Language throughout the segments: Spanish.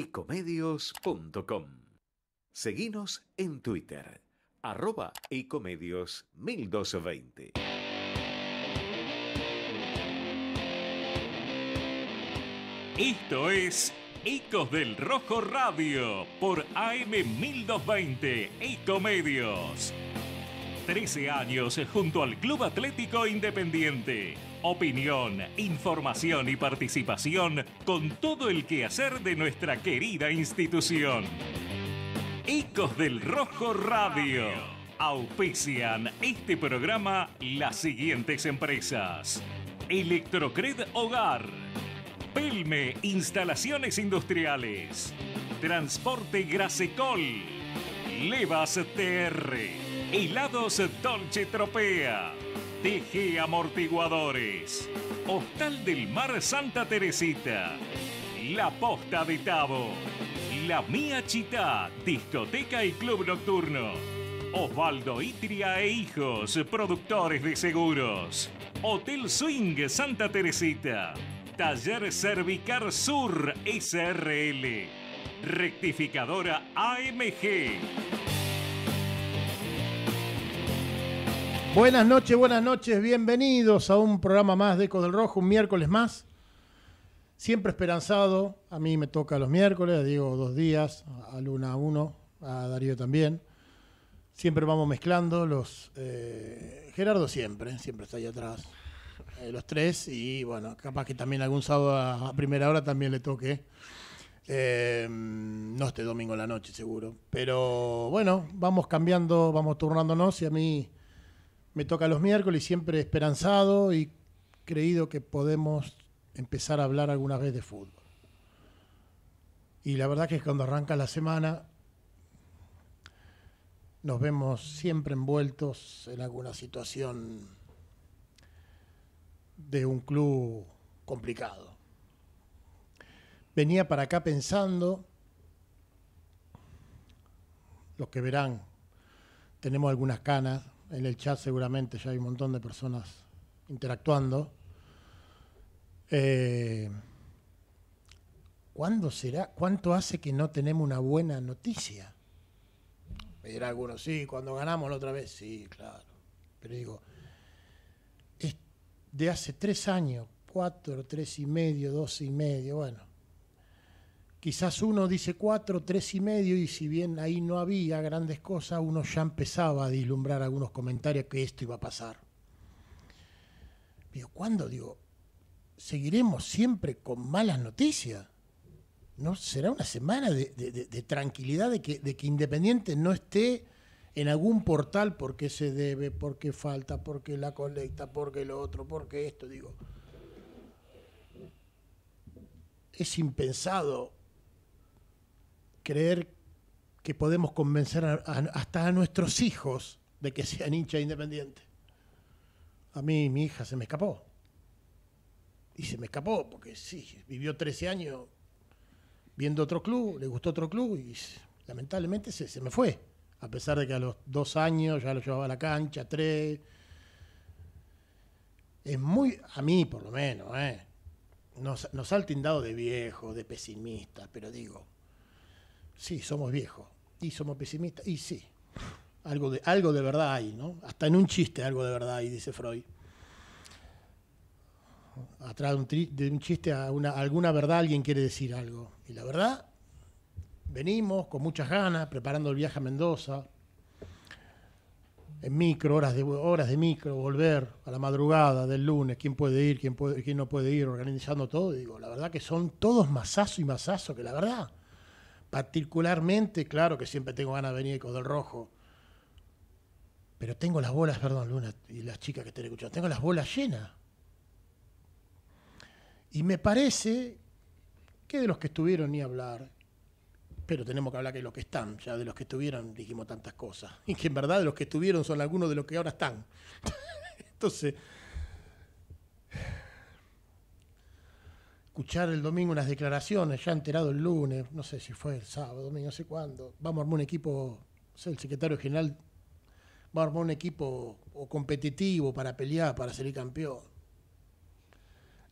ecomedios.com. Seguinos en Twitter, arroba ecomedios 1220. Esto es Ecos del Rojo Radio por AM 1220 Ecomedios. 13 años junto al Club Atlético Independiente. Opinión, información y participación con todo el quehacer de nuestra querida institución. Ecos del Rojo Radio. Auspician este programa las siguientes empresas. Electrocred Hogar. Pelme Instalaciones Industriales. Transporte Grasecol. Levas TR. Helados Dolce Tropea. TG Amortiguadores. Hostal del Mar Santa Teresita. La Posta de Tabo. La Mía Chita, discoteca y club nocturno. Osvaldo Itria e Hijos, productores de seguros. Hotel Swing Santa Teresita. Taller Cervicar Sur SRL. Rectificadora AMG. Buenas noches, buenas noches, bienvenidos a un programa más de Eco del Rojo, un miércoles más. Siempre esperanzado, a mí me toca los miércoles, a Diego dos días, a Luna uno, a Darío también. Siempre vamos mezclando los... Eh, Gerardo siempre, siempre está ahí atrás, eh, los tres, y bueno, capaz que también algún sábado a, primera hora también le toque. Eh, no este domingo en la noche seguro. Pero bueno, vamos cambiando, vamos turnándonos y a mí me toca los miércoles, siempre esperanzado y creído que podemos empezar a hablar alguna vez de fútbol. Y la verdad que cuando arranca la semana nos vemos siempre envueltos en alguna situación de un club complicado. Venía para acá pensando, los que verán, tenemos algunas canas, en el chat seguramente ya hay un montón de personas interactuando. Eh, ¿Cuándo será? ¿Cuánto hace que no tenemos una buena noticia? Me dirá alguno, sí, cuando ganamos la otra vez, sí, claro. Pero digo, es de hace tres años, cuatro, tres y medio, dos y medio, bueno, Quizás uno dice cuatro, tres y medio, y si bien ahí no había grandes cosas, uno ya empezaba a dislumbrar algunos comentarios que esto iba a pasar. Digo, ¿cuándo? Digo, ¿seguiremos siempre con malas noticias? ¿No será una semana de, tranquilidad de que, de que Independiente no esté en algún portal porque se debe, porque falta, porque la colecta, porque lo otro, porque esto? Digo, es impensado creer que podemos convencer hasta a nuestros hijos de que sean hinchas independientes. A mí mi hija se me escapó. Y se me escapó porque sí, vivió 13 años viendo otro club, le gustó otro club y lamentablemente se, se me fue. A pesar de que a los dos años ya lo llevaba a la cancha, tres. Es muy, a mí por lo menos, ¿eh? nos, nos ha tildado de viejo, de pesimista, pero digo, Sí, somos viejos. Y somos pesimistas. Y sí, algo de, algo de verdad hay, ¿no? Hasta en un chiste algo de verdad hay, dice Freud. Atrás de un, de un chiste a una, alguna verdad alguien quiere decir algo. Y la verdad, venimos con muchas ganas, preparando el viaje a Mendoza, en micro, horas de, horas de micro, volver a la madrugada del lunes, quién puede ir, quién, puede, quién no puede ir, organizando todo. digo, la verdad que son todos masazo y masazo, que la verdad Particularmente, claro que siempre tengo ganas de venir con el rojo. Pero tengo las bolas, perdón, Luna, y las chicas que estén escuchando, tengo las bolas llenas. Y me parece que de los que estuvieron ni hablar, pero tenemos que hablar que de los que están, ya de los que estuvieron dijimos tantas cosas. Y que en verdad de los que estuvieron son algunos de los que ahora están. Entonces, escuchar el domingo unas declaraciones, ya enterado el lunes, no sé si fue el sábado, domingo, no sé cuándo, vamos a armar un equipo, no sé, el secretario general va a armar un equipo competitivo para pelear, para ser campeón.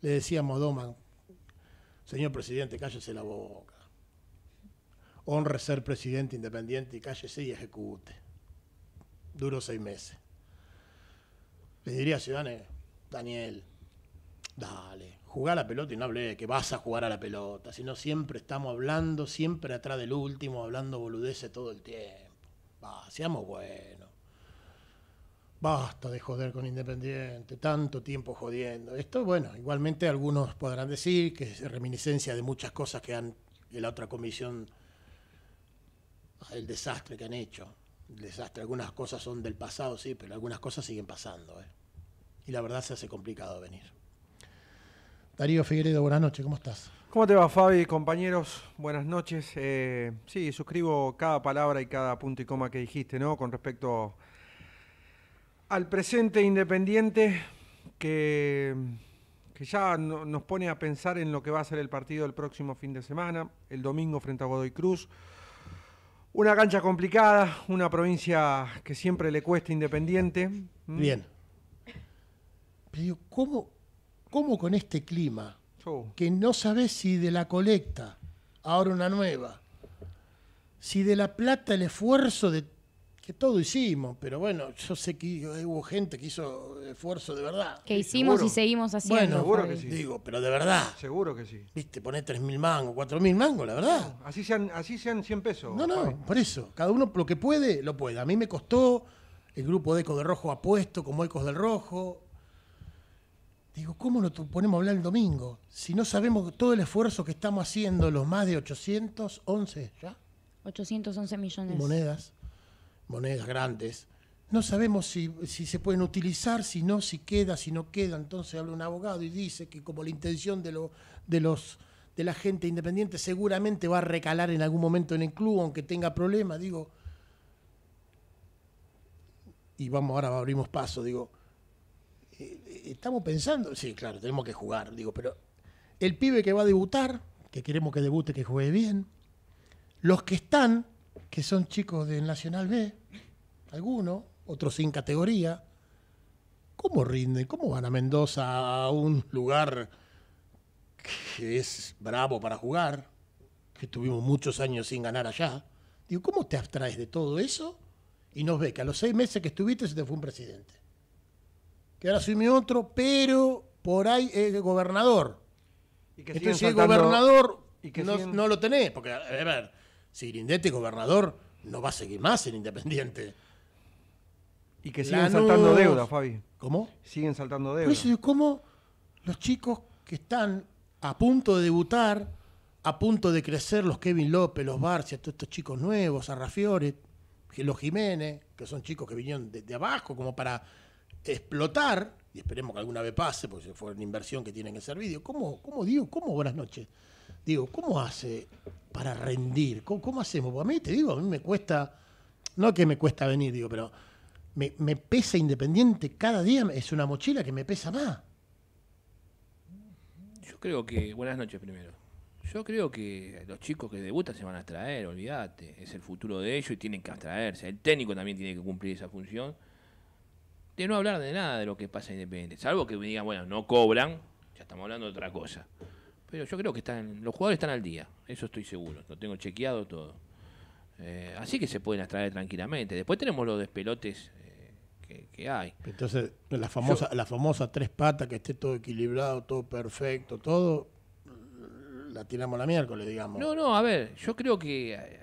Le decíamos a Doman, señor presidente, cállese la boca. honre ser presidente independiente y cállese y ejecute. Duró seis meses. Le diría a Ciudadane, Daniel, dale, jugar a la pelota y no hablé de que vas a jugar a la pelota, sino siempre estamos hablando, siempre atrás del último, hablando boludeces todo el tiempo. Va, seamos buenos. Basta de joder con Independiente, tanto tiempo jodiendo. Esto, bueno, igualmente algunos podrán decir que es reminiscencia de muchas cosas que han, que la otra comisión, el desastre que han hecho. El desastre, algunas cosas son del pasado, sí, pero algunas cosas siguen pasando. ¿eh? Y la verdad se hace complicado venir. Darío Figueredo, buenas noches, ¿cómo estás? ¿Cómo te va, Fabi? Compañeros, buenas noches. Eh, sí, suscribo cada palabra y cada punto y coma que dijiste, ¿no? Con respecto al presente independiente que, que ya no- nos pone a pensar en lo que va a ser el partido el próximo fin de semana, el domingo frente a Godoy Cruz. Una cancha complicada, una provincia que siempre le cuesta Independiente. ¿m? Bien. Pero ¿cómo, ¿cómo con este clima, Oh, que no sabes si de la colecta, ahora una nueva, si de la plata el esfuerzo de que todo hicimos, pero bueno, yo sé que hubo gente que hizo esfuerzo de verdad. Que hicimos seguro. y seguimos haciendo. Bueno, seguro Fabi. que sí. Digo, pero de verdad, seguro que sí. viste, poner 3.000 mangos, 4.000 mangos, la verdad. Así sean, así sean 100 pesos. No, Fabi. no, por eso. Cada uno lo que puede, lo puede. A mí me costó, el grupo de Eco de Rojo ha puesto como Ecos del Rojo. Digo, ¿cómo nos ponemos a hablar el domingo? Si no sabemos todo el esfuerzo que estamos haciendo, los más de 811 ya 811 millones. monedas, monedas grandes. No sabemos si, si se pueden utilizar, si no, si queda, si no queda. Entonces habla un abogado y dice que como la intención de, lo- de, los, de la gente independiente seguramente va a recalar en algún momento en el club, aunque tenga problemas. Digo, y vamos, ahora abrimos paso, digo, estamos pensando, sí, claro, tenemos que jugar, digo, pero el pibe que va a debutar, que queremos que debute, que juegue bien, los que están, que son chicos del Nacional B, algunos, otros sin categoría, ¿cómo rinden? ¿Cómo van a Mendoza a un lugar que es bravo para jugar? Que tuvimos muchos años sin ganar allá. Digo, ¿cómo te abstraes de todo eso? Y nos ve que a los seis meses que estuviste se te fue un presidente. Que ahora mi otro, pero por ahí es gobernador. Y que Entonces, si es gobernador, y que no, siguen- no lo tenés, porque, a ver, si Grindetti es gobernador, no va a seguir más en Independiente. Y que siguen Lanús. saltando deuda, Fabi. ¿Cómo? Siguen saltando deuda. digo, ¿cómo los chicos que están a punto de debutar, a punto de crecer, los Kevin López, los Barcia, todos estos chicos nuevos, a Rafiore, los Jiménez, que son chicos que vinieron de, de abajo como para explotar, y esperemos que alguna vez pase, porque fue una inversión que tienen que servir. Digo, ¿cómo, cómo digo? ¿Cómo buenas noches? Digo, ¿cómo hace para rendir? ¿Cómo, hacemos? Porque a mí te digo, a mí me cuesta, no que me cuesta venir, digo, pero me, me pesa independiente cada día, es una mochila que me pesa más. Yo creo que. Buenas noches primero. Yo creo que los chicos que debutan se van a extraer, olvídate. Es el futuro de ellos y tienen que abstraerse. El técnico también tiene que cumplir esa función. De no hablar de nada de lo que pasa en Independiente. Salvo que me digan, bueno, no cobran. Ya estamos hablando de otra cosa. Pero yo creo que están, los jugadores están al día. Eso estoy seguro. Lo tengo chequeado todo. Eh, así que se pueden abstraer tranquilamente. Después tenemos los despelotes eh, que, que hay. Entonces, la famosa, la famosa tres patas, que esté todo equilibrado, todo perfecto, todo, la tiramos la miércoles, digamos. No, no, a ver, yo creo que eh,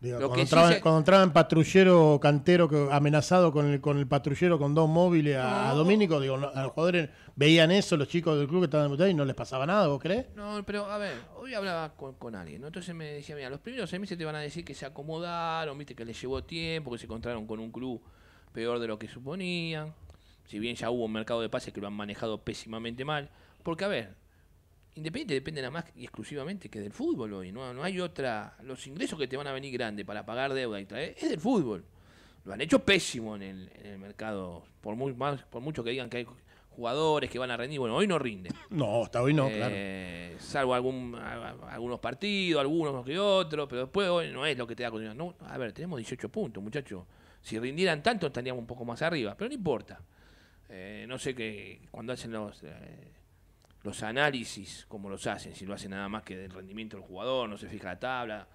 Digo, lo cuando, sí entraba, se- cuando entraba en patrullero cantero que, amenazado con el, con el patrullero con dos móviles a, a Domínico, digo, no, a los jugadores veían eso, los chicos del club que estaban debutando y no les pasaba nada, ¿vos crees? No, pero a ver, hoy hablaba con, con alguien, ¿no? Entonces me decía, mira, los primeros seis meses te van a decir que se acomodaron, viste, que les llevó tiempo, que se encontraron con un club peor de lo que suponían. Si bien ya hubo un mercado de pases que lo han manejado pésimamente mal. Porque, a ver, Independiente depende nada más y exclusivamente que del fútbol hoy. No, no hay otra. Los ingresos que te van a venir grandes para pagar deuda y traer es del fútbol. Lo han hecho pésimo en el, en el mercado. Por, muy, más, por mucho que digan que hay jugadores que van a rendir. Bueno, hoy no rinden. No, hasta hoy no, claro. Eh, Salvo algún, a- a- algunos partidos, algunos más que otros, pero después hoy no es lo que te da continuidad. No, a ver, tenemos 18 puntos, muchachos. Si rindieran tanto estaríamos un poco más arriba, pero no importa. Eh, no sé qué cuando hacen los eh, los análisis, como los hacen, si lo hacen nada más que del rendimiento del jugador, no se fija la tabla.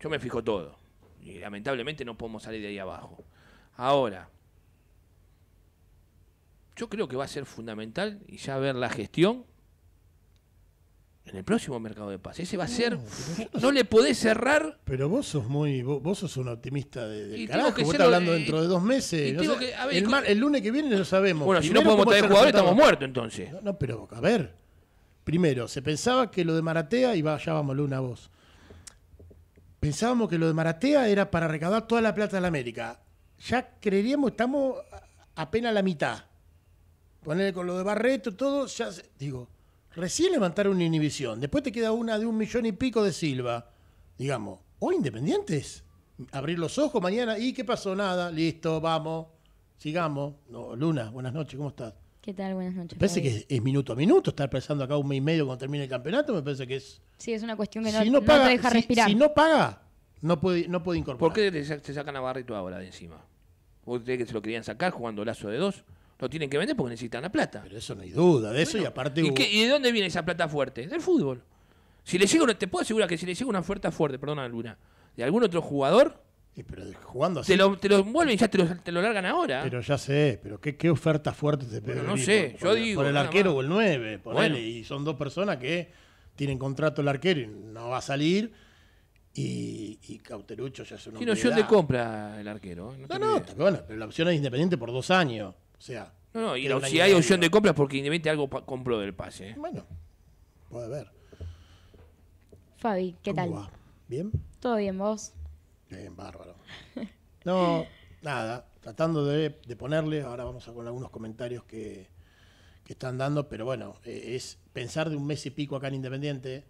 Yo me fijo todo. Y lamentablemente no podemos salir de ahí abajo. Ahora, yo creo que va a ser fundamental y ya ver la gestión en el próximo mercado de paz. Ese va a ser. No le podés cerrar. Pero vos sos muy, vos, vos sos un optimista de, del carajo. que Vos estás hablando dentro de dos meses. no tengo sé, que- a ver, el, con- mar- el lunes que viene lo sabemos. Bueno, si no podemos ¿cómo traer jugadores, estamos muertos entonces. No, no, pero a ver. Primero, se pensaba que lo de Maratea, y vaya, vamos, Luna, vos. Pensábamos que lo de Maratea era para recaudar toda la plata de la América. Ya creeríamos, estamos apenas la mitad. Ponerle con lo de Barreto, todo, ya se- digo, recién levantaron una inhibición. Después te queda una de un millón y pico de Silva. Digamos, o independientes. Abrir los ojos mañana, ¿y qué pasó? Nada, listo, vamos, sigamos. No, Luna, buenas noches, ¿cómo estás? ¿Qué tal? Buenas noches. Me parece Fabi. que es, es minuto a minuto, estar pensando acá un mes y medio cuando termine el campeonato, me parece que es... Sí, es una cuestión que no, si no no paga, te deja si- respirar. Si, no paga, no puede, no puede incorporar. ¿Por qué te, sa- te sacan a Barreto ahora de encima? ¿Vos creés que se lo querían sacar jugando lazo de dos? Lo tienen que vender porque necesitan la plata. Pero eso no hay duda de eso y aparte... ¿Y, qué- y de dónde viene esa plata fuerte? Del fútbol. Si le llega una- te puedo asegurar que si le llega una oferta fuerte, perdona Luna, de algún otro jugador, y pero jugando así... te lo, te lo envuelven y ya te lo, te lo largan ahora. Pero ya sé, pero ¿qué, qué oferta fuerte te Bueno, no sé, por, yo por- digo, por el arquero más. o el 9, ponele, Bueno. y son dos personas que tienen contrato el arquero y no va a salir, y, y Cauterucho ya es una Tiene opción de compra el arquero. ¿eh? No, No, no, olvides. está bueno, pero la opción es independiente por dos años, o sea... no, no, y la- si hay opción de compra es porque Independiente algo pa- compró del pase. ¿eh? Bueno, puede ver. Fabi, ¿qué tal? ¿Bien? ¿Todo bien vos? Bien, bárbaro. No, nada, tratando de, de ponerle, ahora vamos a con algunos comentarios que, que están dando, pero bueno, eh, es pensar de un mes y pico acá en Independiente,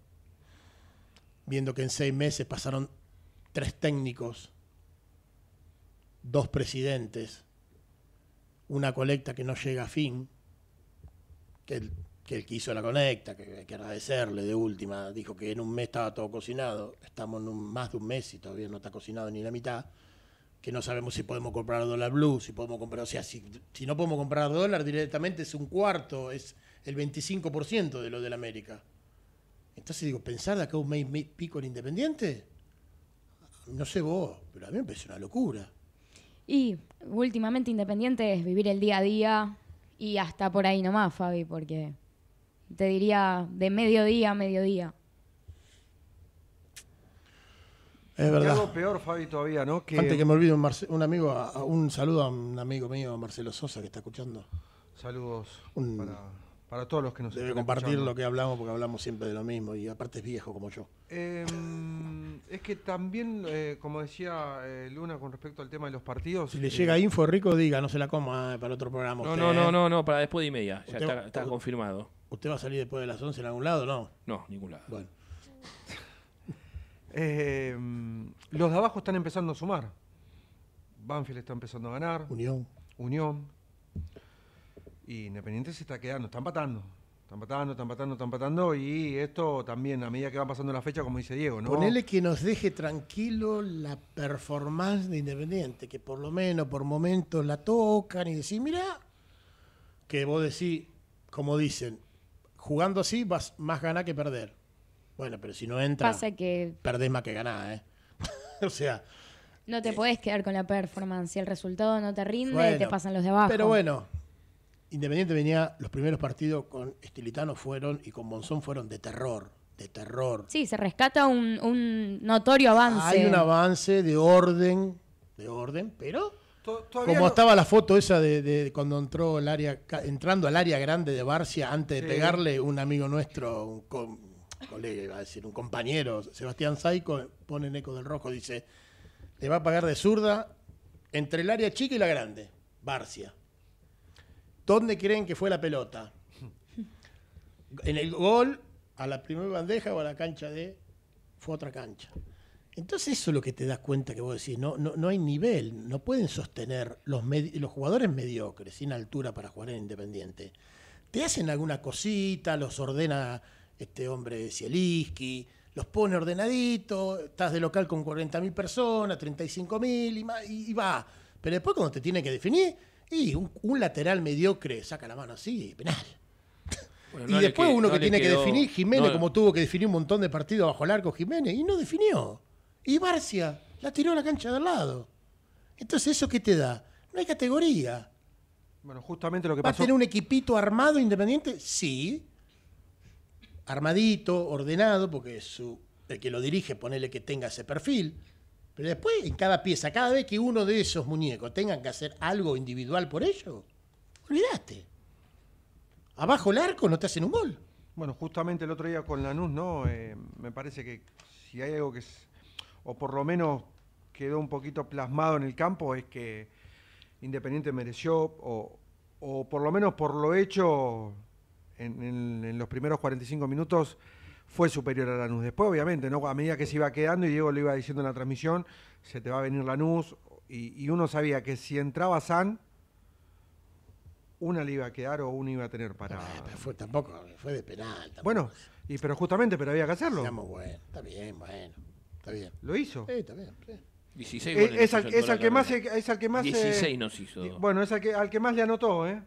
viendo que en seis meses pasaron tres técnicos, dos presidentes, una colecta que no llega a fin, que el que, el que hizo la colecta, que hay que agradecerle de última, dijo que en un mes estaba todo cocinado, estamos en un, más de un mes y todavía no está cocinado ni la mitad, que no sabemos si podemos comprar dólar blue, si podemos comprar, o sea, si, si no podemos comprar dólar directamente es un cuarto, es el 25% de lo del América. Entonces digo, pensar de acá un mes pico en Independiente, no sé vos, pero a mí me parece una locura. Y últimamente Independiente es vivir el día a día y hasta por ahí nomás, Fabi, porque te diría de mediodía a mediodía. Es Y verdad. algo peor, Fabi, todavía, ¿no? Que, Antes que me olvide, un, Marce- un amigo, a- a- un saludo a un amigo mío, Marcelo Sosa, que está escuchando. Saludos Un- para, para todos los que nos Debe están compartir escuchando. lo que hablamos porque hablamos siempre de lo mismo y aparte es viejo como yo. Eh, es que también, eh, como decía eh, Luna con respecto al tema de los partidos. Si le eh, llega info rico, diga, no se la coma eh, para otro programa. No, usted, no, no, no, no, para después de y media. Ya Usted- está, confirmado. ¿Usted va a salir después de las 11 en algún lado? No. No, ningún lado. Bueno. eh, los de abajo están empezando a sumar. Banfield está empezando a ganar. Unión. Unión. Y Independiente se está quedando, está empatando. Está empatando, está empatando, está empatando. Y esto también, a medida que va pasando la fecha, como dice Diego, ¿no? Ponele que nos deje tranquilo la performance de Independiente, que por lo menos por momentos la tocan y decís, mira, que vos decís, como dicen, jugando así vas más ganar que perder. Bueno, pero si no entra, Pasa que perdés más que ganar, ¿eh? o sea, no te podés quedar con la performance. Si el resultado no te rinde, Bueno, te pasan los de abajo. Pero bueno, Independiente venía, los primeros partidos con Estilitano fueron y con Monzón fueron de terror, de terror. Sí, se rescata un, un notorio avance. Hay un avance de orden, de orden, pero como no- estaba la foto esa de, de cuando entró el área, entrando al área grande de Barcia antes de Sí. pegarle, un amigo nuestro, un co- colega, iba a decir, un compañero, Sebastián Saico, pone en eco del rojo, dice, le va a pagar de zurda entre el área chica y la grande, Barcia. ¿Dónde creen que fue la pelota? En el gol, a la primera bandeja o a la cancha de. Fue otra cancha. Entonces, eso es lo que te das cuenta que vos decís, no, no, no hay nivel, no pueden sostener los, los jugadores mediocres, sin altura para jugar en Independiente. Te hacen alguna cosita, los ordena este hombre Zielinski, los pone ordenaditos, estás de local con 40.000 personas, 35.000 y, y, y va. Pero después cuando te tiene que definir, y un, un lateral mediocre saca la mano así, penal. Bueno, y no después que- uno no que tiene que definir, Jiménez, no- como tuvo que definir un montón de partidos bajo el arco Jiménez, y no definió. Y Barcia la tiró a la cancha de al lado. Entonces, ¿eso qué te da? No hay categoría. Bueno, justamente lo que ¿Va a tener un equipito armado independiente? Sí. Armadito, ordenado, porque su, el que lo dirige, ponele que tenga ese perfil. Pero después, en cada pieza, cada vez que uno de esos muñecos tengan que hacer algo individual por ello, olvídate. Abajo el arco no te hacen un gol. Bueno, justamente el otro día con Lanús, ¿no? Eh, me parece que si hay algo que es, o por lo menos quedó un poquito plasmado en el campo, es que Independiente mereció, o, o por lo menos por lo hecho en, en- en los primeros 45 minutos, fue superior a Lanús. Después, obviamente, ¿no? A medida que se iba quedando, y Diego lo iba diciendo en la transmisión, se te va a venir Lanús, y, y uno sabía que si entraba San, una le iba a quedar o una iba a tener para... Ah, pero fue, tampoco, fue de penal. tampoco. Bueno, y pero justamente, pero había que hacerlo. Seamos buenos. Está bien, bueno. Está bien. Lo hizo. Sí, está bien. sí. 16 Eh, goles es, al, es que más, es al que más. eh, 16 nos hizo. Bueno, es al que, al que más le anotó, ¿eh?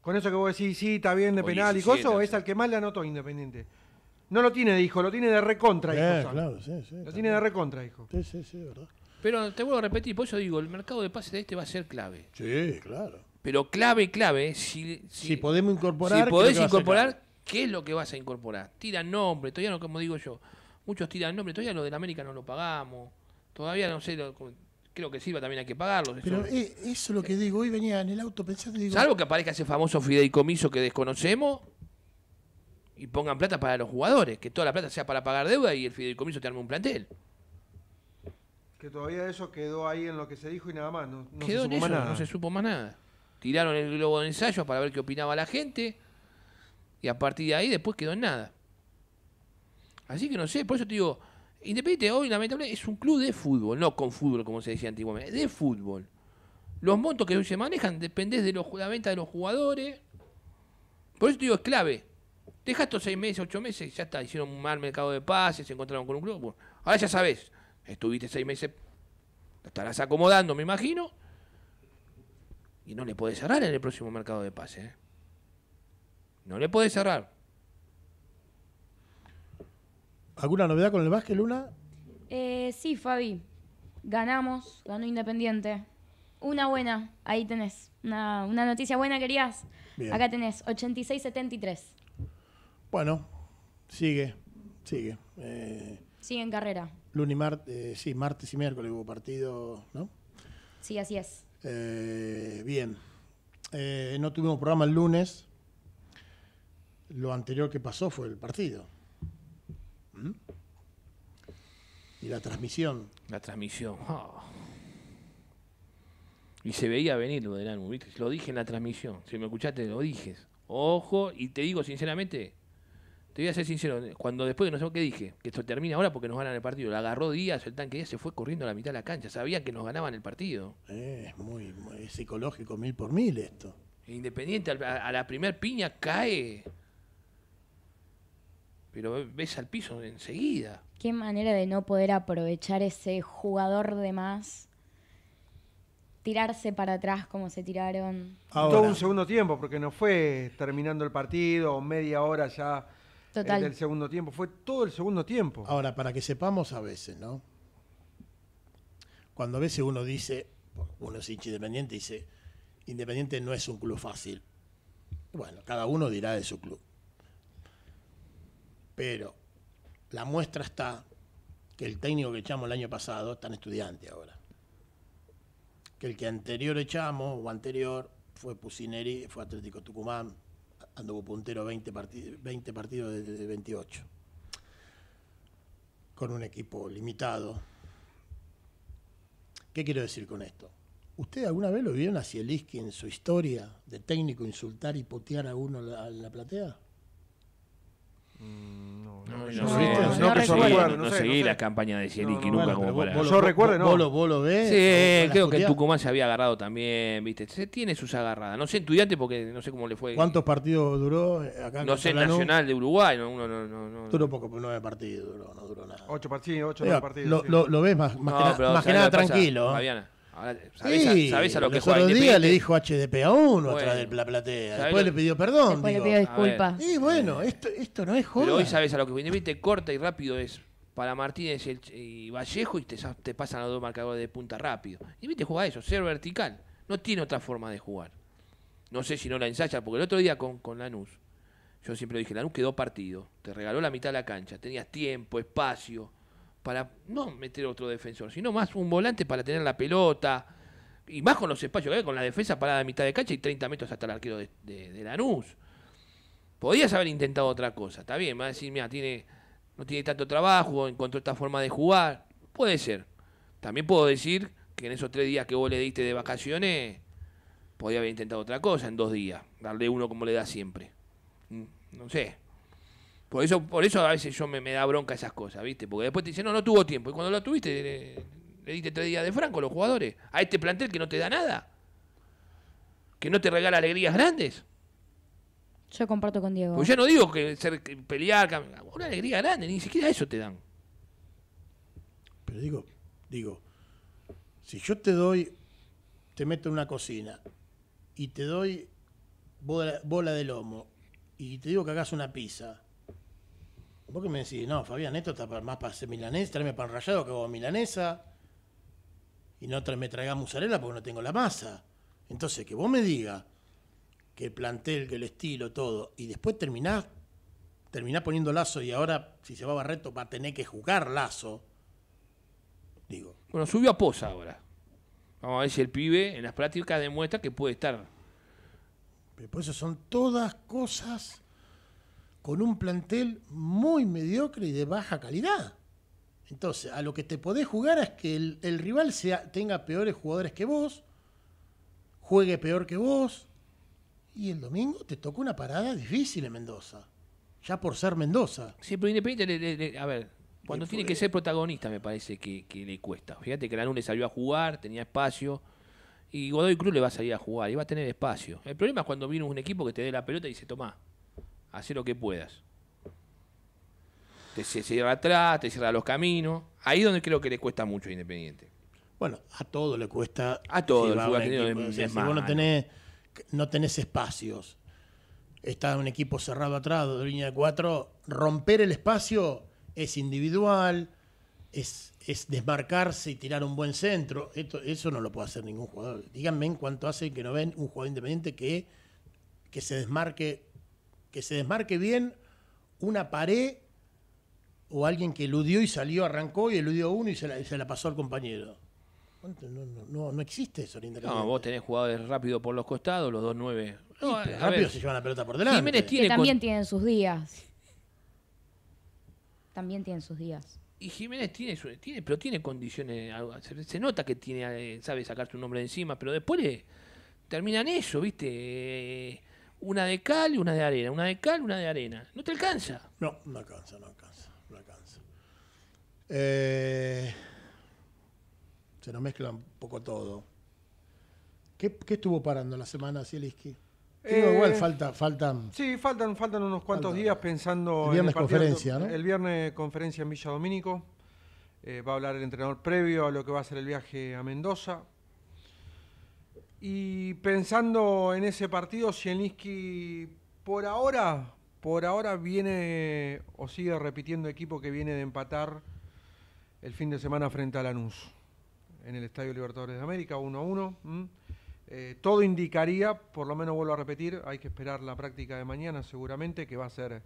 Con eso que vos decís, sí, está bien de O penal 17, y coso, o es al que más le anotó Independiente. No lo tiene de hijo, lo tiene de recontra, hijo. Eh, claro, sí, sí. Lo tiene de recontra, hijo. Sí, sí, sí, verdad. Pero te vuelvo a repetir, por eso digo, el mercado de pases de este va a ser clave. Sí, claro. Pero clave, clave, eh, si, si, Si podemos incorporar. si podés incorporar. ¿qué es lo que vas a incorporar? Tiran nombre, todavía no, como digo yo, muchos tiran nombre, todavía lo del América no lo pagamos, todavía no sé, lo- creo que Silva también hay que pagarlo. eso- Pero eh, eso es lo que digo. Hoy venía en el auto pensando y digo. Salvo que aparezca ese famoso fideicomiso que desconocemos y pongan plata para los jugadores, que toda la plata sea para pagar deuda y el fideicomiso te arme un plantel. Que todavía eso quedó ahí en lo que se dijo y nada más. No, no Quedó se en eso, más nada. no se supo más nada. Tiraron el globo de ensayo para ver qué opinaba la gente y a partir de ahí después quedó en nada. Así que no sé, por eso te digo, Independiente hoy lamentablemente es un club de fútbol, no con fútbol como se decía antiguamente, de fútbol. Los montos que hoy se manejan dependés de la venta de los jugadores. Por eso te digo, es clave. Deja estos seis meses, ocho meses, ya está, hicieron un mal mercado de pases, se encontraron con un club. Ahora ya sabes, estuviste seis meses, estarás acomodando, me imagino. Y no le puede cerrar en el próximo mercado de pases. ¿eh? No le puede cerrar. ¿Alguna novedad con el básquet, Luna? Eh, sí, Fabi. Ganamos, ganó Independiente. Una buena, ahí tenés. Una, una noticia buena querías. Bien. Acá tenés, 86-73. Bueno, sigue, sigue. Eh, Sigue en carrera. lunes y martes, sí, martes y miércoles hubo partido, ¿no? Sí, así es. Eh, bien. Eh, no tuvimos programa el lunes. Lo anterior que pasó fue el partido. ¿Mm? Y la transmisión. La transmisión. Ah. Y se veía venir lo del álbum, ¿viste? Lo dije en la transmisión. Si me escuchaste, lo dije. Ojo, y te digo sinceramente, te voy a ser sincero, cuando después de no sé qué dije, que esto termina ahora porque nos ganan el partido, la agarró Díaz, el tanque Díaz se fue corriendo a la mitad de la cancha, sabía que nos ganaban el partido. Eh, es muy, muy psicológico, mil por mil esto. Independiente a, a la primer piña cae. Pero ves al piso enseguida. Qué manera de no poder aprovechar ese jugador de más. Tirarse para atrás como se tiraron. Ahora, Todo un segundo tiempo, porque no fue terminando el partido, media hora ya eh, Total. del segundo tiempo, fue todo el segundo tiempo. ahora, para que sepamos a veces, ¿no? Cuando a veces uno dice, uno es hincha independiente, dice, Independiente no es un club fácil. Bueno, cada uno dirá de su club. Pero la muestra está que el técnico que echamos el año pasado está en estudiante ahora. Que el que anterior echamos, o anterior, fue Pusineri, fue Atlético Tucumán, anduvo puntero 20, partid- 20 partidos de, de 28. Con un equipo limitado. ¿Qué quiero decir con esto? ¿Usted alguna vez lo vieron a Zielinski en su historia de técnico insultar y putear a uno a la platea? No, No, que no, yo no, recuerde, no, no no que yo recuerdo. no seguí no sé. las campañas de no, nunca Bueno, como para... vos- Yo no. Vos, lo- vos lo ves. Sí, creo que. Tucumán se había agarrado también, ¿viste? Se tiene sus agarradas. No sé estudiante porque no sé cómo le fue. ¿Cuántos partidos duró acá? No sé? Nacional de Uruguay, no, uno no, no, no. Duró poco, pero nueve partidos, duró, no duró nada. Ocho partidos, ocho partidos. lo, sí. lo- lo ves más, más No, que, na- pero más que ¿sabés nada tranquilo. ¿eh? Fabiana? Ahora, ¿sabés, a- Sí, sabés a lo que juega días Independiente? le dijo HDP a uno Bueno. atrás de la platea. ¿Sabés Después lo- le pidió perdón. Después le digo. a disculpas. Y bueno, esto, esto no es joda. Pero hoy sabes a lo que Independiente corta y rápido es. para Martínez y, el- y Vallejo y te, te pasan los dos marcadores de punta rápido. Y viste juega eso, ser vertical. No tiene otra forma de jugar. No sé si no la ensaya, porque el otro día con, con Lanús, yo siempre dije, Lanús quedó partido, te regaló la mitad de la cancha, tenías tiempo, espacio, para no meter otro defensor, sino más un volante para tener la pelota, y más con los espacios que con la defensa parada a mitad de cancha y 30 metros hasta el arquero de, de, Lanús. Podías haber intentado otra cosa, está bien, va a decir, mira, tiene, no tiene tanto trabajo, encontró esta forma de jugar, puede ser. También puedo decir que en esos tres días que vos le diste de vacaciones, podía haber intentado otra cosa en dos días, darle uno como le da siempre. Mm, No sé. Por eso, por eso a veces yo me, me da bronca esas cosas, ¿viste? Porque después te dicen, no, no tuvo tiempo. Y cuando lo tuviste, le, le diste tres días de franco a los jugadores. A este plantel que no te da nada. Que no te regala alegrías grandes. Yo comparto con Diego. Pues ya no digo que ser que pelear, una alegría grande, ni siquiera eso te dan. Pero digo, digo, si yo te doy, te meto en una cocina y te doy bola, bola de lomo y te digo que hagas una pizza, vos que me decís, no, Fabián, esto está más para hacer milanesa, tráeme pan rallado que hago milanesa y no me traigas mozzarella porque no tengo la masa. Entonces, que vos me digas que el plantel, que el estilo, todo, y después terminás, terminás poniendo lazo y ahora, si se va a Barreto, va a tener que jugar lazo. Digo, Bueno, subió a Poza ahora. Vamos a ver si el pibe en las prácticas demuestra que puede estar. pero por eso son todas cosas con un plantel muy mediocre y de baja calidad. Entonces, a lo que te podés jugar es que el, el rival sea, tenga peores jugadores que vos, juegue peor que vos, y el domingo te toca una parada difícil en Mendoza. Ya por ser Mendoza. Sí, pero Independiente, le- le- le- a ver, cuando tiene que ser protagonista me parece que, que le cuesta. Fíjate que Lanús le salió a jugar, tenía espacio, y Godoy Cruz le va a salir a jugar, y va a tener espacio. El problema es cuando viene un equipo que te dé la pelota y dice, tomá, haz lo que puedas. Te cierra atrás, te cierra los caminos. Ahí es donde creo que le cuesta mucho a Independiente. Bueno, a todo le cuesta. A todo, el fútbol equipo. es- O sea, es si vos no tenés, no tenés espacios, está un equipo cerrado atrás, de línea de cuatro, romper el espacio es individual, es, es desmarcarse y tirar un buen centro. Esto, eso no lo puede hacer ningún jugador. Díganme en cuánto hace que no ven un jugador independiente que, que se desmarque, que se desmarque bien una pared o alguien que eludió y salió, arrancó y eludió uno y se la, y se la pasó al compañero. No, no, no, no existe eso. No, vos tenés jugadores rápidos por los costados, los dos nueve. Sí, No, a rápido se llevan la pelota por delante. Jiménez tiene que también con- tienen sus días. También tienen sus días. Y Jiménez tiene, su- tiene pero tiene condiciones, se, se nota que tiene, eh, sabe sacarse un nombre de encima, pero después le terminan eso, ¿viste? Una de cal y una de arena, una de cal y una de arena. No te alcanza. No, no alcanza, no alcanza, no alcanza. Eh, se nos mezcla un poco todo. ¿Qué, qué estuvo parando la semana, Zielinski? Digo, Eh, igual falta, faltan. Sí, faltan, faltan unos cuantos Falta. días pensando El viernes en partido- conferencia, ¿no? El viernes conferencia en Villa Domínico. Eh, va a hablar el entrenador previo a lo que va a ser el viaje a Mendoza. Y pensando en ese partido, Zielinski por ahora, por ahora viene o sigue repitiendo equipo que viene de empatar el fin de semana frente a Lanús en el Estadio Libertadores de América, 1 a 1. ¿m? Eh, todo indicaría, por lo menos vuelvo a repetir, hay que esperar la práctica de mañana seguramente, que va a ser,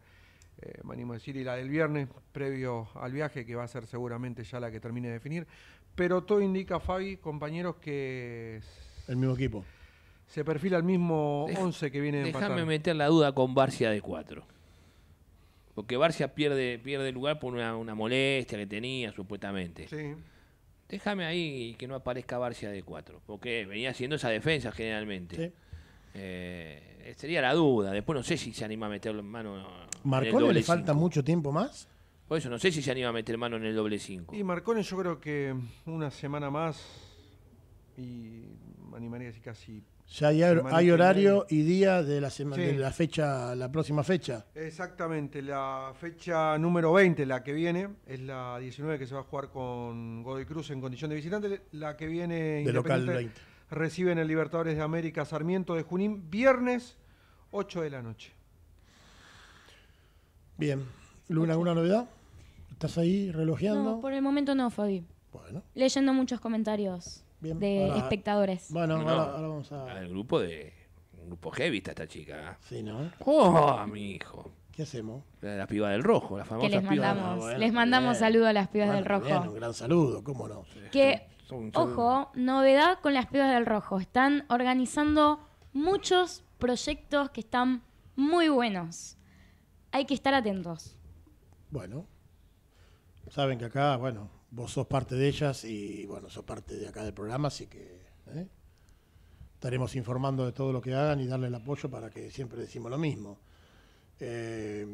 eh, me animo a decir, y la del viernes, previo al viaje, que va a ser seguramente ya la que termine de definir. Pero todo indica, Fabi, compañeros, que El mismo equipo. se perfila el mismo Dej- 11 que viene de Déjame meter la duda con Barcia de 4. Porque Barcia pierde, pierde lugar por una, una molestia que tenía, supuestamente. Sí. Déjame ahí que no aparezca Barcia de 4. Porque venía haciendo esa defensa generalmente. ¿sí? Eh, sería la duda. Después no sé si se anima a meter mano. en el ¿Marcone le falta cinco. mucho tiempo más? Por eso no sé si se anima a meter mano en el doble 5. Y Marcone yo creo que una semana más, y animaría a decir casi Ya hay, hay horario y día de la, sema- Sí. de la fecha, la próxima fecha. Exactamente, la fecha número 20, la que viene, es la 19 que se va a jugar con Godoy Cruz en condición de visitante. La que viene De local Independiente 20. recibe en el Libertadores de América Sarmiento de Junín, viernes 8 de la noche. Bien. Luna, ¿alguna novedad? ¿Estás ahí relojeando? No, por el momento no, Fabi. Bueno, Leyendo muchos comentarios Bien, de ahora- espectadores. bueno No, ahora, vamos a... El grupo de. Un grupo heavy está esta chica. ¿eh? Sí, ¿no? ¡Oh, mi hijo! ¿Qué hacemos? La, la piba del rojo, la que famosa les piba del mandamos, Ah, bueno, les mandamos bien. saludo a las pibas del rojo. bien, un gran saludo, cómo no. Que, Son- son- ojo, novedad con las pibas del rojo. Están organizando muchos proyectos que están muy buenos. Hay que estar atentos. Bueno, saben que acá, bueno, vos sos parte de ellas y, bueno, sos parte de acá del programa, así que ¿eh? estaremos informando de todo lo que hagan y darle el apoyo para que siempre decimos lo mismo. Eh,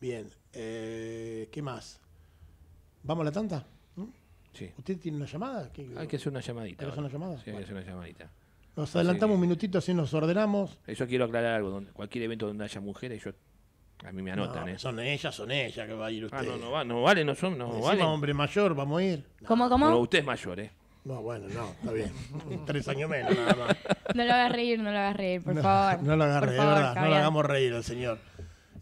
bien, eh, ¿qué más? ¿Vamos a la tanta? ¿Mm? Sí. ¿Usted tiene una llamada? ¿Qué- Hay que hacer una llamadita. ¿Hay que hacer una llamada? Sí, hay que hacer una llamadita. Nos adelantamos Sí. un minutito, así nos ordenamos. Eso quiero aclarar algo. donde- cualquier evento donde haya mujeres, yo a mí me anotan, No, ¿eh? Son ellas, son ellas que va a ir usted. Ah, no, no, va, no vale, no son, no Encima, vale. hombre mayor, vamos a ir. No, ¿Cómo, cómo? No, usted es mayor, ¿eh? no, bueno, no, está bien. Tres años menos, nada más. No lo hagas reír, no lo hagas reír, por no, favor. No lo agarre, Por es favor, verdad, no lo hagamos reír al señor.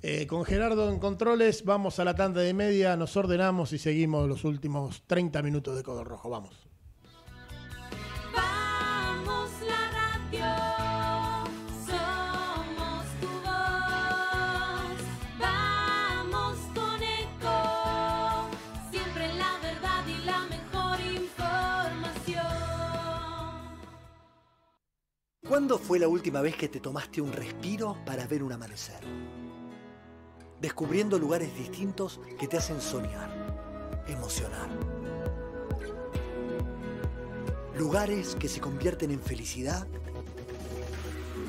Eh, con Gerardo en controles, vamos a la tanda de media, nos ordenamos y seguimos los últimos 30 minutos de Codo Rojo. Vamos ¿Cuándo fue la última vez que te tomaste un respiro para ver un amanecer? Descubriendo lugares distintos que te hacen soñar, emocionar. Lugares que se convierten en felicidad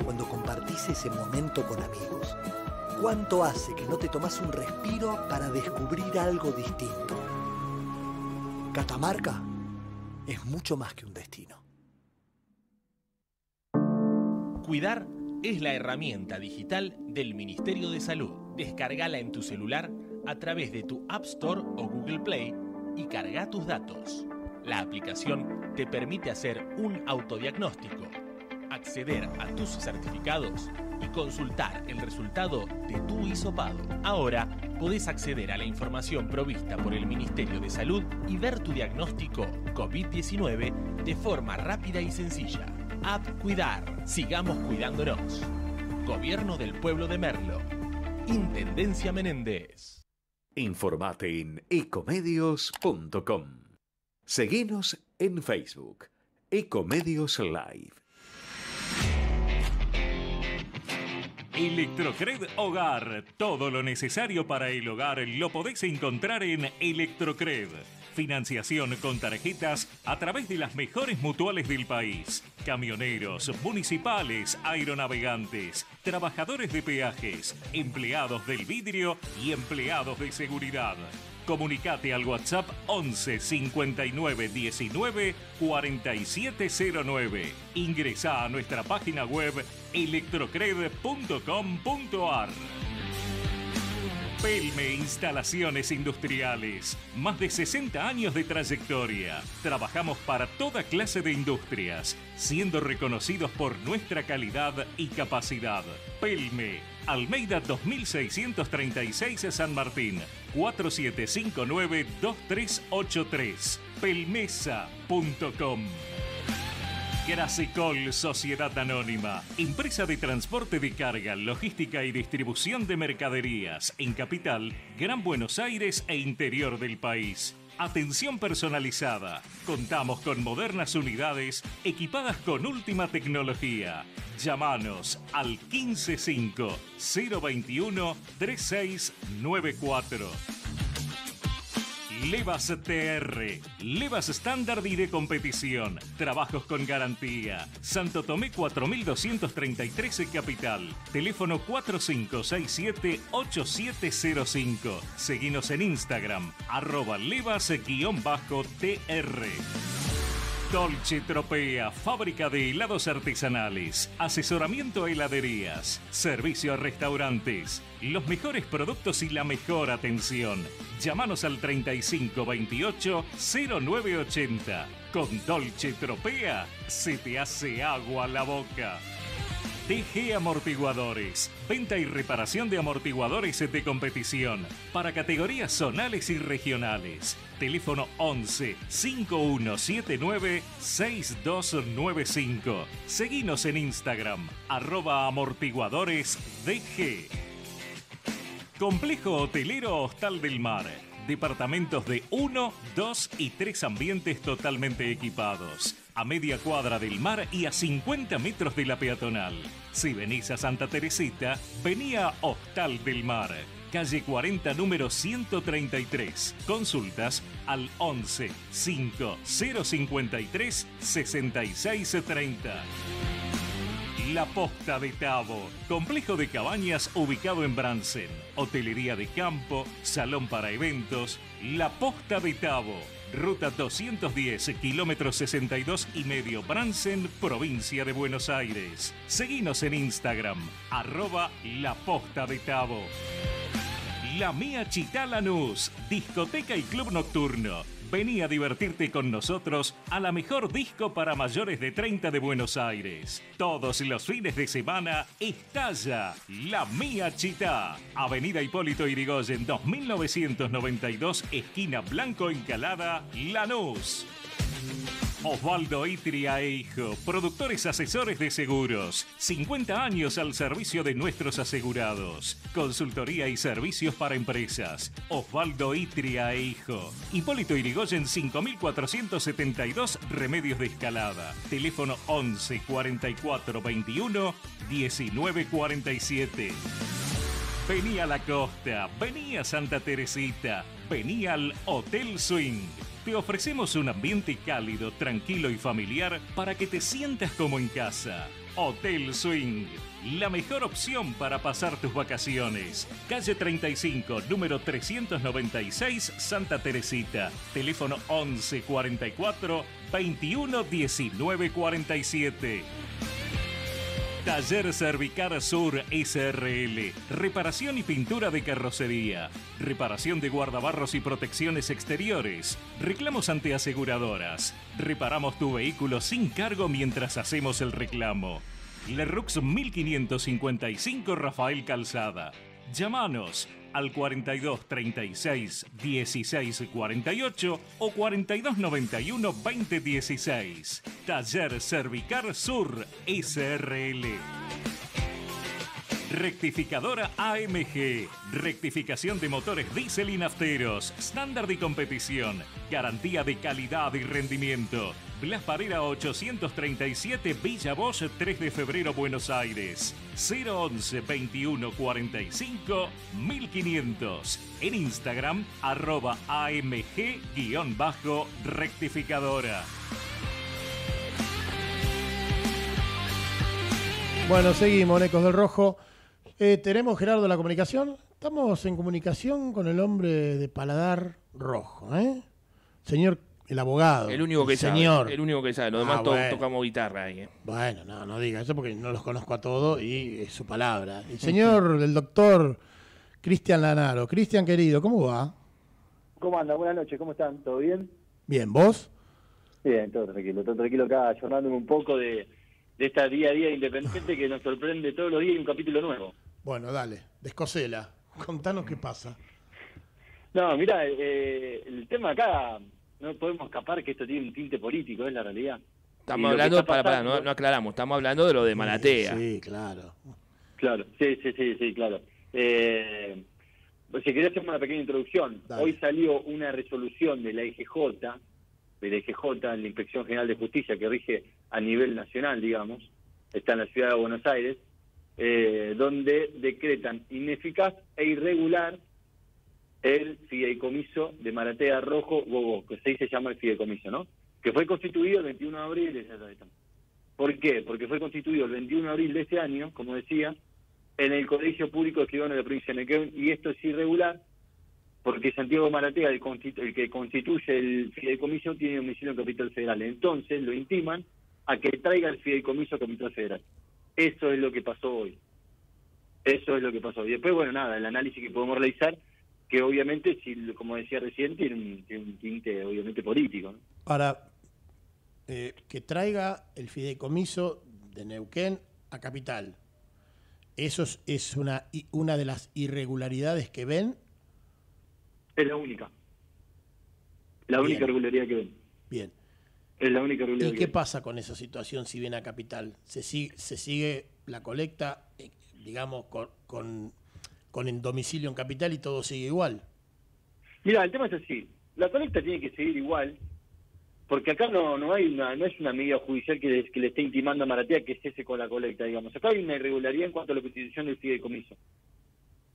cuando compartís ese momento con amigos. ¿Cuánto hace que no te tomas un respiro para descubrir algo distinto? Catamarca es mucho más que un destino. Cuidar es la herramienta digital del Ministerio de Salud. Descargala en tu celular a través de tu App Store o Google Play y carga tus datos. La aplicación te permite hacer un autodiagnóstico, acceder a tus certificados y consultar el resultado de tu hisopado. Ahora podés acceder a la información provista por el Ministerio de Salud y ver tu diagnóstico COVID-19 de forma rápida y sencilla. App Cuidar. Sigamos cuidándonos. Gobierno del Pueblo de Merlo. Intendencia Menéndez. Informate en ecomedios.com. Seguinos en Facebook, Ecomedios Live. Electrocred Hogar. Todo lo necesario para el hogar lo podés encontrar en Electrocred. Financiación con tarjetas a través de las mejores mutuales del país. Camioneros, municipales, aeronavegantes, trabajadores de peajes, empleados del vidrio y empleados de seguridad. Comunicate al WhatsApp 11 59 19 4709. Ingresa a nuestra página web electrocred.com.ar. Pelme Instalaciones Industriales. Más de 60 años de trayectoria. Trabajamos para toda clase de industrias, siendo reconocidos por nuestra calidad y capacidad. Pelme, Almeida 2636 San Martín, 4759-2383. Pelmesa.com. Grasecol Sociedad Anónima, empresa de transporte de carga, logística y distribución de mercaderías en Capital, Gran Buenos Aires e interior del país. Atención personalizada. Contamos con modernas unidades equipadas con última tecnología. Llámanos al 155 021 3694. Levas TR, Levas estándar y de competición, trabajos con garantía. Santo Tomé 4233 Capital, teléfono 4567-8705. Seguinos en Instagram, arroba levas-tr. Dolce Tropea, fábrica de helados artesanales, asesoramiento a heladerías, servicio a restaurantes, los mejores productos y la mejor atención. Llámanos al 3528 0980. Con Dolce Tropea se te hace agua la boca. TG Amortiguadores. Venta y reparación de amortiguadores de competición para categorías zonales y regionales. Teléfono 11 5179 6295. Seguinos en Instagram, arroba amortiguadores. Complejo Hotelero Hostal del Mar. Departamentos de 1, 2 y 3 ambientes totalmente equipados. A media cuadra del mar y a 50 metros de la peatonal. Si venís a Santa Teresita, vení a Hostal del Mar. Calle 40, número 133. Consultas al 11 5 053 6630. La Posta de Tabo, complejo de cabañas ubicado en Bransen, hotelería de campo, salón para eventos. La Posta de Tabo, ruta 210, kilómetro 62 y medio Bransen, provincia de Buenos Aires. Seguinos en Instagram, arroba La Posta de Tabo. La Mía Chitá Lanús, discoteca y club nocturno. Vení a divertirte con nosotros a la mejor disco para mayores de 30 de Buenos Aires. Todos los fines de semana estalla La Mía Chitá. Avenida Hipólito Irigoyen 2992, esquina Blanco Encalada, Lanús. Osvaldo Itria e Hijo, productores asesores de seguros. 50 años al servicio de nuestros asegurados. Consultoría y servicios para empresas. Osvaldo Itria e Hijo. Hipólito Irigoyen 5472, Remedios de Escalada. Teléfono 11 44 21 19 47. Vení a la costa, vení a Santa Teresita, vení al Hotel Swing. Te ofrecemos un ambiente cálido, tranquilo y familiar para que te sientas como en casa. Hotel Swing, la mejor opción para pasar tus vacaciones. Calle 35, número 396, Santa Teresita. Teléfono 11 44 21 19 47. Taller Cervicar Sur SRL. Reparación y pintura de carrocería. Reparación de guardabarros y protecciones exteriores. Reclamos ante aseguradoras. Reparamos tu vehículo sin cargo mientras hacemos el reclamo. Lerux 1555 Rafael Calzada. Llámanos al 42 36 16 48 o 42 91 20 16. Taller Cervicar Sur SRL. Rectificadora AMG. Rectificación de motores diésel y nafteros. Estándar de competición. Garantía de calidad y rendimiento. Blas Parera 837 Villa Bosch 3 de febrero Buenos Aires. 011 21 45 1500. En Instagram arroba AMG-rectificadora. Bueno, seguimos, Ecos del Rojo. Eh, tenemos Gerardo la comunicación. Estamos en comunicación con el hombre de paladar rojo, ¿eh? Señor, el abogado. El único que señor. sabe. El único que sabe. Los demás Ah, todos bueno. tocamos guitarra ahí. eh. Bueno, no, no diga eso porque no los conozco a todos y es su palabra. El señor, el doctor Cristian Lanaro. Cristian, querido, ¿cómo va? ¿Cómo anda? Buenas noches, ¿cómo están? ¿Todo bien? Bien, ¿vos? Bien, todo tranquilo, todo tranquilo acá, ayornándome un poco de, de esta día a día independiente que nos sorprende todos los días y un capítulo nuevo. Bueno, dale, descosela. Contanos qué pasa. No, mira, eh, el tema acá, no podemos escapar que esto tiene un tinte político, es la realidad. Estamos hablando, para, para, no, no aclaramos, estamos hablando de lo de Malatea. Sí, claro. Claro, sí, sí, sí, sí, claro. Eh, pues si quería hacer una pequeña introducción, Dale. hoy salió una resolución de la IGJ, de la IGJ, la Inspección General de Justicia, que rige a nivel nacional, digamos, está en la ciudad de Buenos Aires, eh, donde decretan ineficaz e irregular el fideicomiso de Maratea Rojo Gogó, que se llama el fideicomiso, ¿no? Que fue constituido el 21 de abril de. ¿Por qué? Porque fue constituido el 21 de abril de ese año, como decía, en el Colegio Público de Escribanos de la provincia de Neuquén, y esto es irregular porque Santiago Maratea, el, el que constituye el fideicomiso, tiene domicilio en Capital Federal. Entonces lo intiman a que traiga el fideicomiso a Capital Federal. Eso es lo que pasó hoy. Eso es lo que pasó. Y después, bueno, nada, el análisis que podemos realizar, que obviamente, si, como decía recién, tiene un, tiene un tinte obviamente político. ¿no? Para eh, que traiga el fideicomiso de Neuquén a Capital. ¿Eso es, es una, una de las irregularidades que ven? Es la única. La Bien. única regularidad que ven. Bien. Es la única regularidad ¿Y qué pasa con esa situación si viene a Capital? ¿Se sigue, se sigue la colecta, eh, digamos, con, con, con el domicilio en Capital y todo sigue igual? Mira, el tema es así. La colecta tiene que seguir igual, porque acá no no hay una, no es una medida judicial que, le- que le esté intimando a Maratea que cese con la colecta, digamos. Acá hay una irregularidad en cuanto a la constitución del fideicomiso.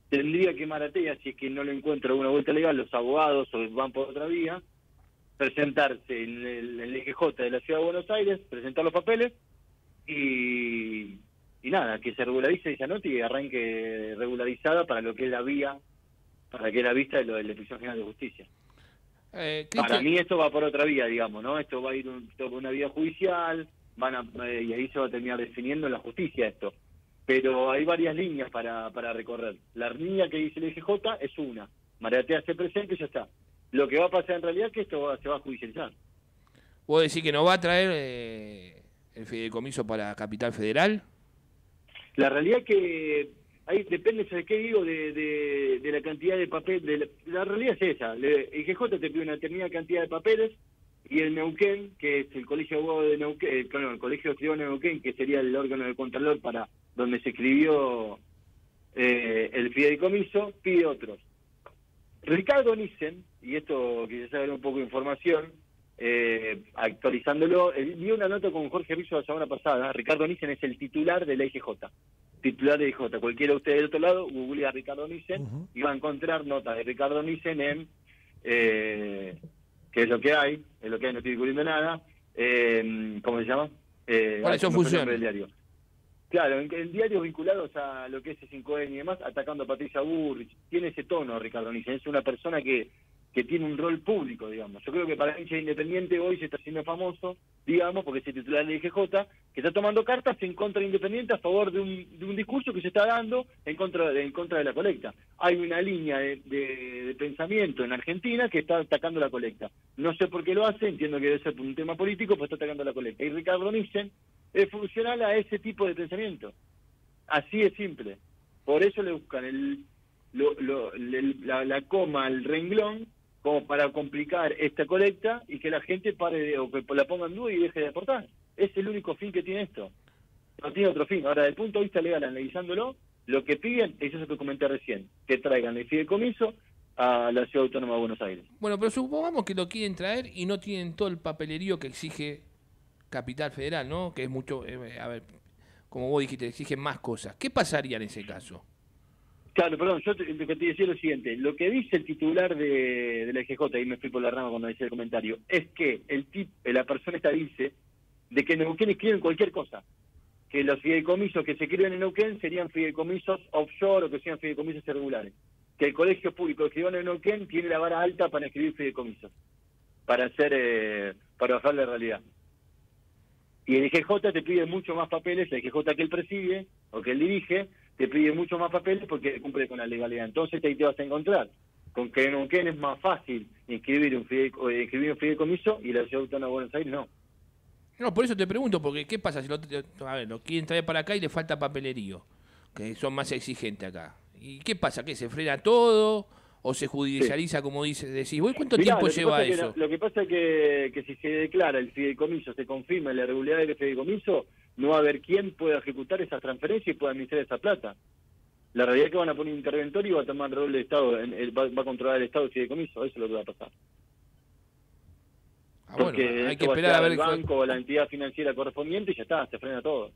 Tendría que Maratea, si es que no le encuentra una vuelta legal, los abogados o van por otra vía, presentarse en el, en el EGJ de la Ciudad de Buenos Aires, presentar los papeles y, y nada, que se regularice esa nota y arranque regularizada para lo que es la vía, para que es la vista de lo de la Inspección General de Justicia. Eh, Para mí esto va por otra vía, digamos, ¿no? Esto va a ir un- por una vía judicial, van a, eh, y ahí se va a terminar definiendo en la justicia esto. Pero hay varias líneas para, para recorrer. La línea que dice el EGJ es una. Maratea se presenta y ya está. Lo que va a pasar en realidad es que esto va- se va a judicializar. ¿Vos decís que no va a traer eh, el fideicomiso para Capital Federal? La realidad que ahí depende, ¿sabes qué digo? De, de, de la cantidad de papel. De la, la realidad es esa. Le- El GJ te pide una determinada cantidad de papeles y el Neuquén, que es el Colegio de Abogados de Neuquén, eh, perdón, el Colegio de de Neuquén, que sería el órgano del Contralor para donde se escribió eh, el fideicomiso, pide otros. Ricardo Nissen, y esto quise saber un poco de información, eh, actualizándolo, eh, vi una nota con Jorge Rizzo la semana pasada, Ricardo Nissen es el titular de la IGJ, titular de IGJ. Cualquiera de ustedes del otro lado, google a Ricardo Nissen Ujú. y va a encontrar notas de Ricardo Nissen en, eh, que es lo que hay, es lo que hay, no estoy descubriendo nada, eh, ¿cómo se llama? Eh, ¿Cuáles son funciones? Claro, en, en diarios vinculados a lo que es C5N y demás, atacando a Patricia Burrich. Tiene ese tono, Ricardo Nissen. Es una persona que, que tiene un rol público, digamos. Yo creo que para hincha Independiente hoy se está haciendo famoso, digamos, porque es el titular del IGJ, que está tomando cartas en contra de Independiente a favor de un, de un discurso que se está dando en contra de, en contra de la colecta. Hay una línea de- de pensamiento en Argentina que está atacando la colecta. No sé por qué lo hace, entiendo que debe ser por un tema político, pero está atacando la colecta. Y Ricardo Nissen es funcional a ese tipo de pensamiento. Así es simple. Por eso le buscan el, lo- lo- el- la, coma al renglón como para complicar esta colecta y que la gente pare de- o que la ponga en duda y deje de aportar. Es el único fin que tiene esto. No tiene otro fin. Ahora, desde el punto de vista legal, analizándolo, lo que piden es eso que comenté recién, que traigan el fideicomiso a la Ciudad Autónoma de Buenos Aires. Bueno, pero supongamos que lo quieren traer y no tienen todo el papelerío que exige Capital Federal, ¿no? Que es mucho, eh, a ver, como vos dijiste, exigen más cosas. ¿Qué pasaría en ese caso? Claro, perdón, yo te, que te decía lo siguiente, lo que dice el titular de, de la EGJ, y me fui por la rama cuando decía el comentario, es que el tip, la persona esta dice de que en Neuquén escriben cualquier cosa, que los fideicomisos que se escriben en Neuquén serían fideicomisos offshore o que sean fideicomisos irregulares, que el colegio público de escribanos de Neuquén tiene la vara alta para escribir fideicomisos, para hacer, eh, para bajar la realidad. Y el IGJ te pide mucho más papeles, el IGJ que él preside o que él dirige, te pide mucho más papeles porque cumple con la legalidad. Entonces ahí te vas a encontrar con que en Neuquén es más fácil inscribir un, eh, inscribir un fideicomiso y la Ciudad Autónoma de Buenos Aires no. No, por eso te pregunto, porque ¿qué pasa si lo, a ver, lo quieren traer para acá y le falta papelerío? Que son más exigentes acá. ¿Y qué pasa? ¿Que se frena todo? ¿O se judicializa, como dice, decís? ¿Vos cuánto Mirá, tiempo lleva que eso? lo que pasa es que, que si se declara el fideicomiso, se confirma la irregularidad del fideicomiso, no va a haber quién pueda ejecutar esas transferencias y pueda administrar esa plata. La realidad es que van a poner un interventor y va a tomar rol del Estado, en- el- va, va a controlar el Estado el fideicomiso, eso es lo que va a pasar. Ah, bueno, Porque hay esto que va esperar a ver. el banco o la entidad financiera correspondiente y ya está, se frena todo.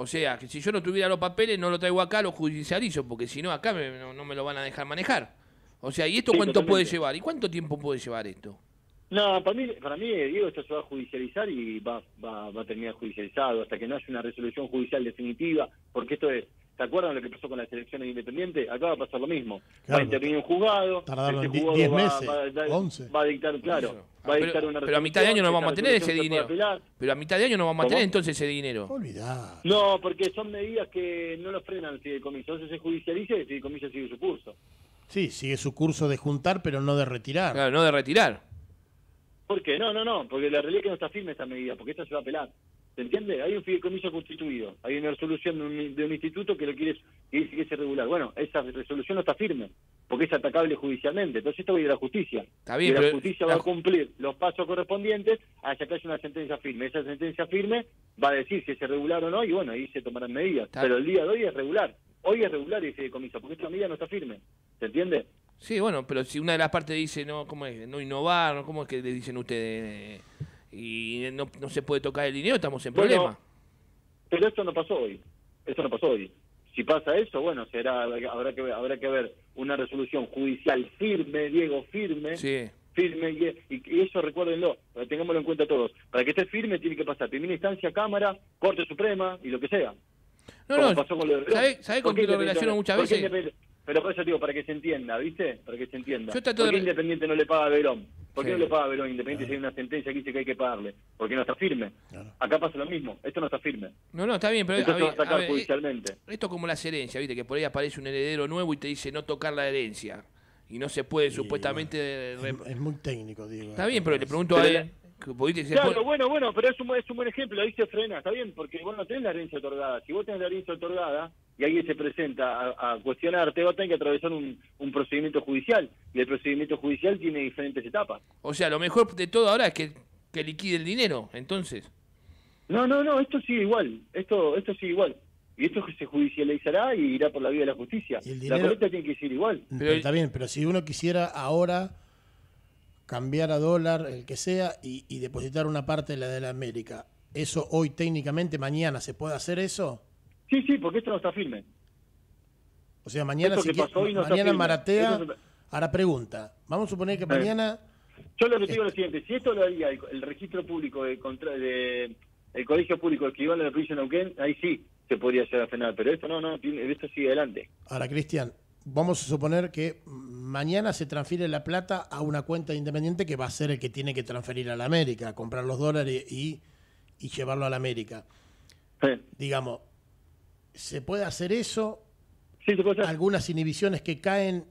O sea, que si yo no tuviera los papeles, no lo traigo acá, lo judicializo, porque si no, acá me- no, no me lo van a dejar manejar. O sea, ¿y esto Sí, cuánto totalmente. puede llevar? ¿Y cuánto tiempo puede llevar esto? No, para mí, para mí, Diego, esto se va a judicializar y va, va, va a terminar judicializado hasta que no haya una resolución judicial definitiva, porque esto es, ¿te acuerdan lo que pasó con las elecciones independientes? Acá va a pasar lo mismo. va Claro. a intervenir un juzgado, Tardaron ese di- juzgado 10 va, meses, va a dar- 11. va a dictar, claro, Eso. va a Ah, dictar pero, una pero a mitad de año no vamos a tener ese se dinero. Pero a mitad de año no vamos a tener entonces ese dinero. Olvidá. No, porque son medidas que no lo frenan el fideicomiso. Entonces se judicializa y el fideicomiso sigue su curso. Sí, sigue su curso de juntar, pero no de retirar. Claro, no de retirar. ¿Por qué? No, no, no, porque la realidad es que no está firme esta medida, porque esta se va a apelar. ¿Se entiende? Hay un fideicomiso constituido, hay una resolución de un, de un instituto que lo quiere que dice que es irregular. Bueno, esa resolución no está firme, porque es atacable judicialmente. Entonces esto va a ir a la justicia. Está bien, y la justicia la va a cumplir los pasos correspondientes hasta que haya una sentencia firme. Esa sentencia firme va a decir si es irregular o no, y bueno, ahí se tomarán medidas. Está- Pero el día de hoy es regular. Hoy es regular el fideicomiso, porque esta medida no está firme. ¿Se entiende? Sí, bueno, pero si una de las partes dice no, ¿cómo es? No innovar, ¿no? ¿cómo es que le dicen ustedes? Y no, no se puede tocar el dinero, estamos en Bueno, problema. Pero esto no pasó hoy. Esto no pasó hoy. Si pasa eso, bueno, será habrá que ver, habrá que ver una resolución judicial firme, Diego, firme, Sí. firme y, y- eso recuérdenlo, tengámoslo en cuenta todos. Para que esté firme tiene que pasar primera instancia, Cámara, Corte Suprema y lo que sea. No, Como no, pasó con lo de Verón. ¿sabe, sabe ¿Por con qué lo relaciono no- muchas veces? Pero por eso digo, para que se entienda, ¿viste? Para que se entienda. Yo ¿Por qué de- Independiente no le paga a Verón? ¿Por qué Sí. no le paga a Verón Independiente si hay una sentencia que dice que hay que pagarle? Porque no está firme. Acá pasa lo mismo, esto no está firme. No, no, está bien, pero Esto a se va a sacar ver, eh, judicialmente. esto como las herencias, ¿viste? Que por ahí aparece un heredero nuevo y te dice no tocar la herencia. Y no se puede supuestamente... Es, es muy técnico, digo. Está bien, pero le pregunto Pero a él... Claro, bueno, bueno, pero es un, es un buen ejemplo, ahí se frena, está bien, porque vos no tenés la herencia otorgada. Si vos tenés la herencia otorgada y alguien se presenta a, a cuestionarte, vos tenés que atravesar un, un procedimiento judicial. Y el procedimiento judicial tiene diferentes etapas. O sea, lo mejor de todo ahora es que, que liquide el dinero, entonces. No, no, no, esto sigue igual, esto esto sigue igual. Y esto se judicializará y irá por la vía de la justicia. Y el La dinero- colecta tiene que ser igual. Pero está bien, pero si uno quisiera ahora cambiar a dólar, el que sea, y, y depositar una parte de la de la América, ¿eso hoy técnicamente, mañana, se puede hacer eso? Sí, sí, porque esto no está firme. O sea, mañana, si que quiere- pasó hoy no está mañana. Maratea, es- ahora pregunta, vamos a suponer que mañana... Yo lo que digo es lo siguiente, si esto lo haría el, el registro público de, contra- de- el colegio público de escribano de la provincia de Neuquén, ahí sí se podría llegar a frenar, pero esto no, no, tiene- esto sigue adelante. Ahora, Cristian, vamos a suponer que mañana se transfiere la plata a una cuenta independiente que va a ser el que tiene que transferir a la América, comprar los dólares y, y llevarlo a la América. Digamos, ¿se puede hacer eso? Sí, se puede hacer. Algunas inhibiciones que caen,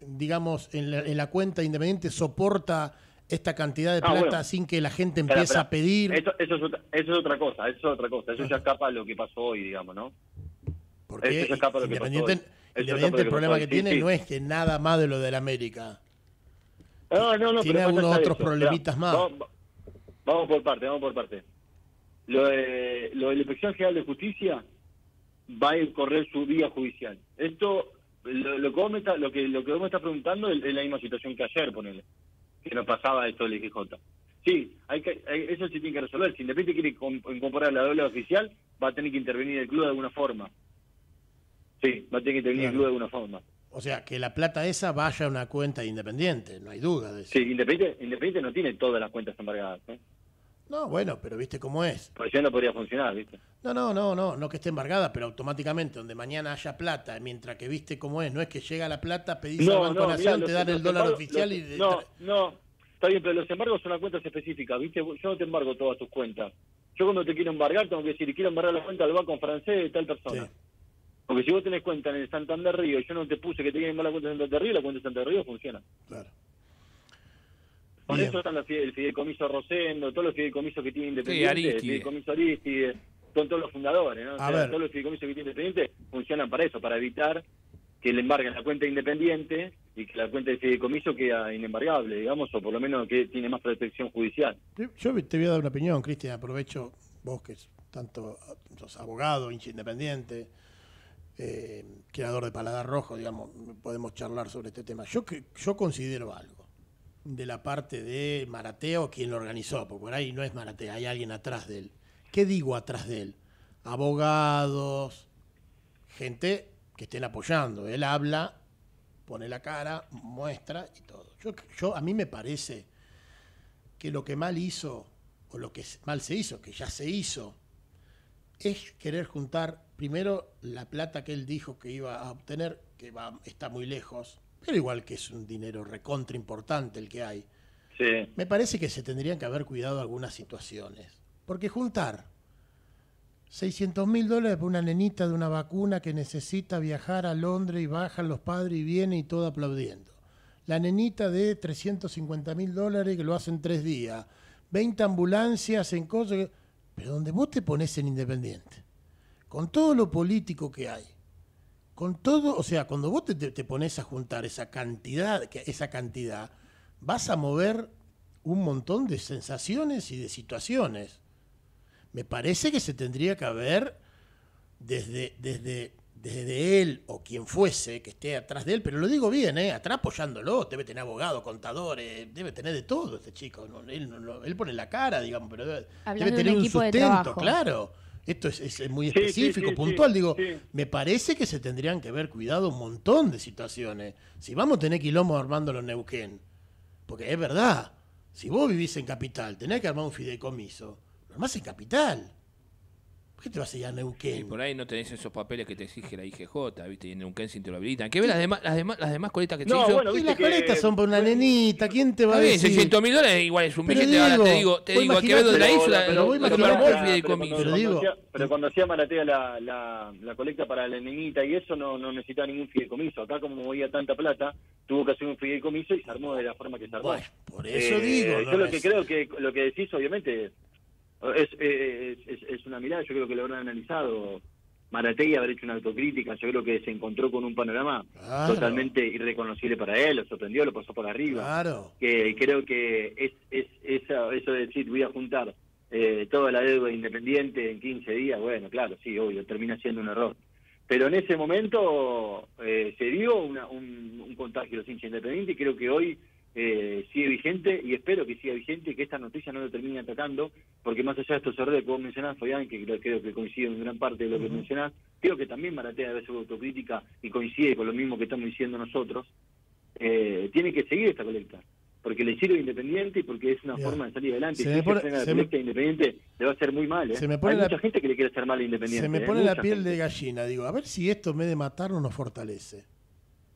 digamos, en la, en la cuenta independiente soporta esta cantidad de Ah, plata bueno. sin que la gente empiece espera. a pedir. Eso, eso, es otra, eso es otra cosa, eso es otra cosa, eso ya escapa a lo que pasó hoy, digamos, ¿no? Porque eso ya escapa a lo que pasó hoy. Independiente, el problema que tiene Sí, no es que nada más de lo de la América. No, no, no, Tiene algunos otros eso, problemitas más. Vamos, vamos por parte, vamos por parte. Lo de, lo de la Inspección General de Justicia va a correr su vía judicial. Esto, lo, lo que vos me está- lo que lo que vos me estás preguntando es, es la misma situación que ayer, ponele, que nos pasaba esto del IGJ. Sí, hay que, hay- eso se tiene que resolver. Si Independiente quiere incorporar la doble oficial, va a tener que intervenir el club de alguna forma. Sí, va a tener que intervenir el club de alguna forma. O sea, que la plata esa vaya a una cuenta de Independiente, no hay duda de eso. Sí, Independiente, Independiente no tiene todas las cuentas embargadas, ¿eh? No, bueno, pero viste cómo es. Porque si no, no podría funcionar, ¿viste? No, no, no, no, no que esté embargada, pero automáticamente donde mañana haya plata, mientras que viste cómo es, no es que llega la plata, pedís al Banco Nación, los- te dan los el dólar oficial los- y... No, no, está bien, pero los embargos son las cuentas específicas, ¿viste? Yo no te embargo todas tus cuentas. Yo cuando te quiero embargar, tengo que decir, quiero embargar la cuenta del banco francés de tal persona. Porque si vos tenés cuenta en el Santander Río y yo no te puse que te quieren embargar la cuenta de Santander Río, la cuenta de Santander Río funciona. Claro. Bien. eso están los el fideicomiso Rosendo, todos los fideicomisos que tiene Independiente, el fideicomiso Aristide, son todos los fundadores, ¿no? O sea, todos los fideicomisos que tiene Independiente funcionan para eso, para evitar que le embarguen la cuenta Independiente y que la cuenta de fideicomiso queda inembargable, digamos, o por lo menos que tiene más protección judicial. Yo te voy a dar una opinión, Cristian, aprovecho vos que es tanto sos abogado, hincha independiente, eh, creador de Paladar Rojo, digamos, podemos charlar sobre este tema. Yo, que- yo considero algo de la parte de Marateo, quien lo organizó, porque por ahí no es Marateo, hay alguien atrás de él. ¿Qué digo atrás de él? Abogados, gente que estén apoyando. Él habla, pone la cara, muestra y todo. Yo, yo a mí me parece que lo que mal hizo, o lo que mal se hizo, que ya se hizo, es querer juntar primero la plata que él dijo que iba a obtener, que va, está muy lejos, pero igual que es un dinero recontra importante el que hay. Sí. Me parece que se tendrían que haber cuidado algunas situaciones. Porque juntar 600 mil dólares por una nenita de una vacuna que necesita viajar a Londres y bajan los padres y viene y todo aplaudiendo. La nenita de 350 mil dólares que lo hacen tres días. 20 ambulancias en cosas. Pero donde vos te pones en Independiente, con todo lo político que hay, con todo, o sea, cuando vos te, pones a juntar esa cantidad, que- esa cantidad, vas a mover un montón de sensaciones y de situaciones. Me parece que se tendría que haber desde, desde, desde él o quien fuese que esté atrás de él, pero lo digo bien, ¿eh? atrás apoyándolo, debe tener abogados, contadores, debe tener de todo este chico. ¿no? Él, no- no- él pone la cara, digamos, pero debe, Hablando debe de tener un un equipo de sustento, claro. Esto es, es muy sí, específico, sí, puntual. Digo, me parece que se tendrían que haber cuidado un montón de situaciones. Si vamos a tener quilombo armándolo en Neuquén, porque es verdad, si vos vivís en Capital, tenés que armar un fideicomiso, lo armás en Capital. ¿Por qué te vas a ir a Y Neuquén? por ahí no tenés esos papeles que te exige la IGJ, ¿viste? Y en un si te lo habilitan. ¿Qué ves las demás, las demás, las demás coletas que te No, hizo? bueno, Y viste las que- coletas son para una nenita, ¿quién te va a bien, decir? 600 mil dólares igual es un Pero billete. Ahora te digo, digo, te digo, que ves de la pero- isla, pero el pero Pero digo- cuando hacía- pero cuando hacía Maratea la, la, la colecta para la nenita y eso no, no necesitaba ningún fideicomiso. Acá como movía tanta plata, tuvo que hacer un fideicomiso y se armó de la forma que se armó. Bueno, por eso Eh, digo. Yo no lo que es- creo que lo que decís, obviamente, es, es, es, una mirada. Yo creo que lo habrán analizado. Marategui haber hecho una autocrítica. Yo creo que se encontró con un panorama Claro. totalmente irreconocible para él. Lo sorprendió, lo pasó por arriba. Claro. que creo que es, es esa, eso de decir voy a juntar eh, toda la deuda independiente en 15 días, bueno, claro, sí, obvio, termina siendo un error. Pero en ese momento eh, se dio una- un, un contagio de los hinchas independientes y creo que hoy eh, sigue vigente y espero que siga vigente y que esta noticia no lo termine atacando, porque más allá de estos errores que vos mencionás, Fabián, que creo, creo que coincide en gran parte de lo que mencionás, creo que también Maratea debe ser autocrítica y coincide con lo mismo que estamos diciendo nosotros, eh, tiene que seguir esta colecta, porque le sirve Independiente y porque es una forma de salir adelante. Se si me se la se me- colecta de Independiente, le va a hacer muy mal. ¿eh? Se me pone Hay la- mucha gente que le quiere hacer mal a Independiente. Se me ¿eh? pone la piel gente. de gallina. Digo, a ver si esto en vez de matarnos nos fortalece.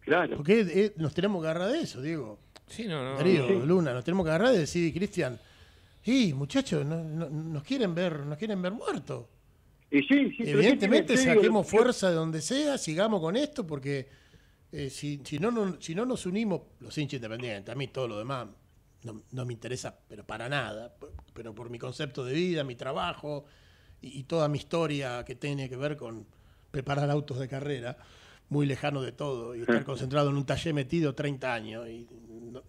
Claro. Porque eh, nos tenemos que agarrar de eso, Diego. Sí, no, no. Darío, sí. Luna, nos tenemos que agarrar de decir, Cristian, y muchachos, no- no- nos quieren ver, nos quieren ver muertos. Y sí, Evidentemente saquemos fuerza de donde sea, sigamos con esto, porque eh, si, si, no, no- si no nos unimos, los hinchas independientes, a mí todo lo demás no, no me interesa, pero para nada, pero por mi concepto de vida, mi trabajo y, y toda mi historia que tiene que ver con preparar autos de carrera, muy lejano de todo, y estar concentrado en un taller metido 30 años, y no-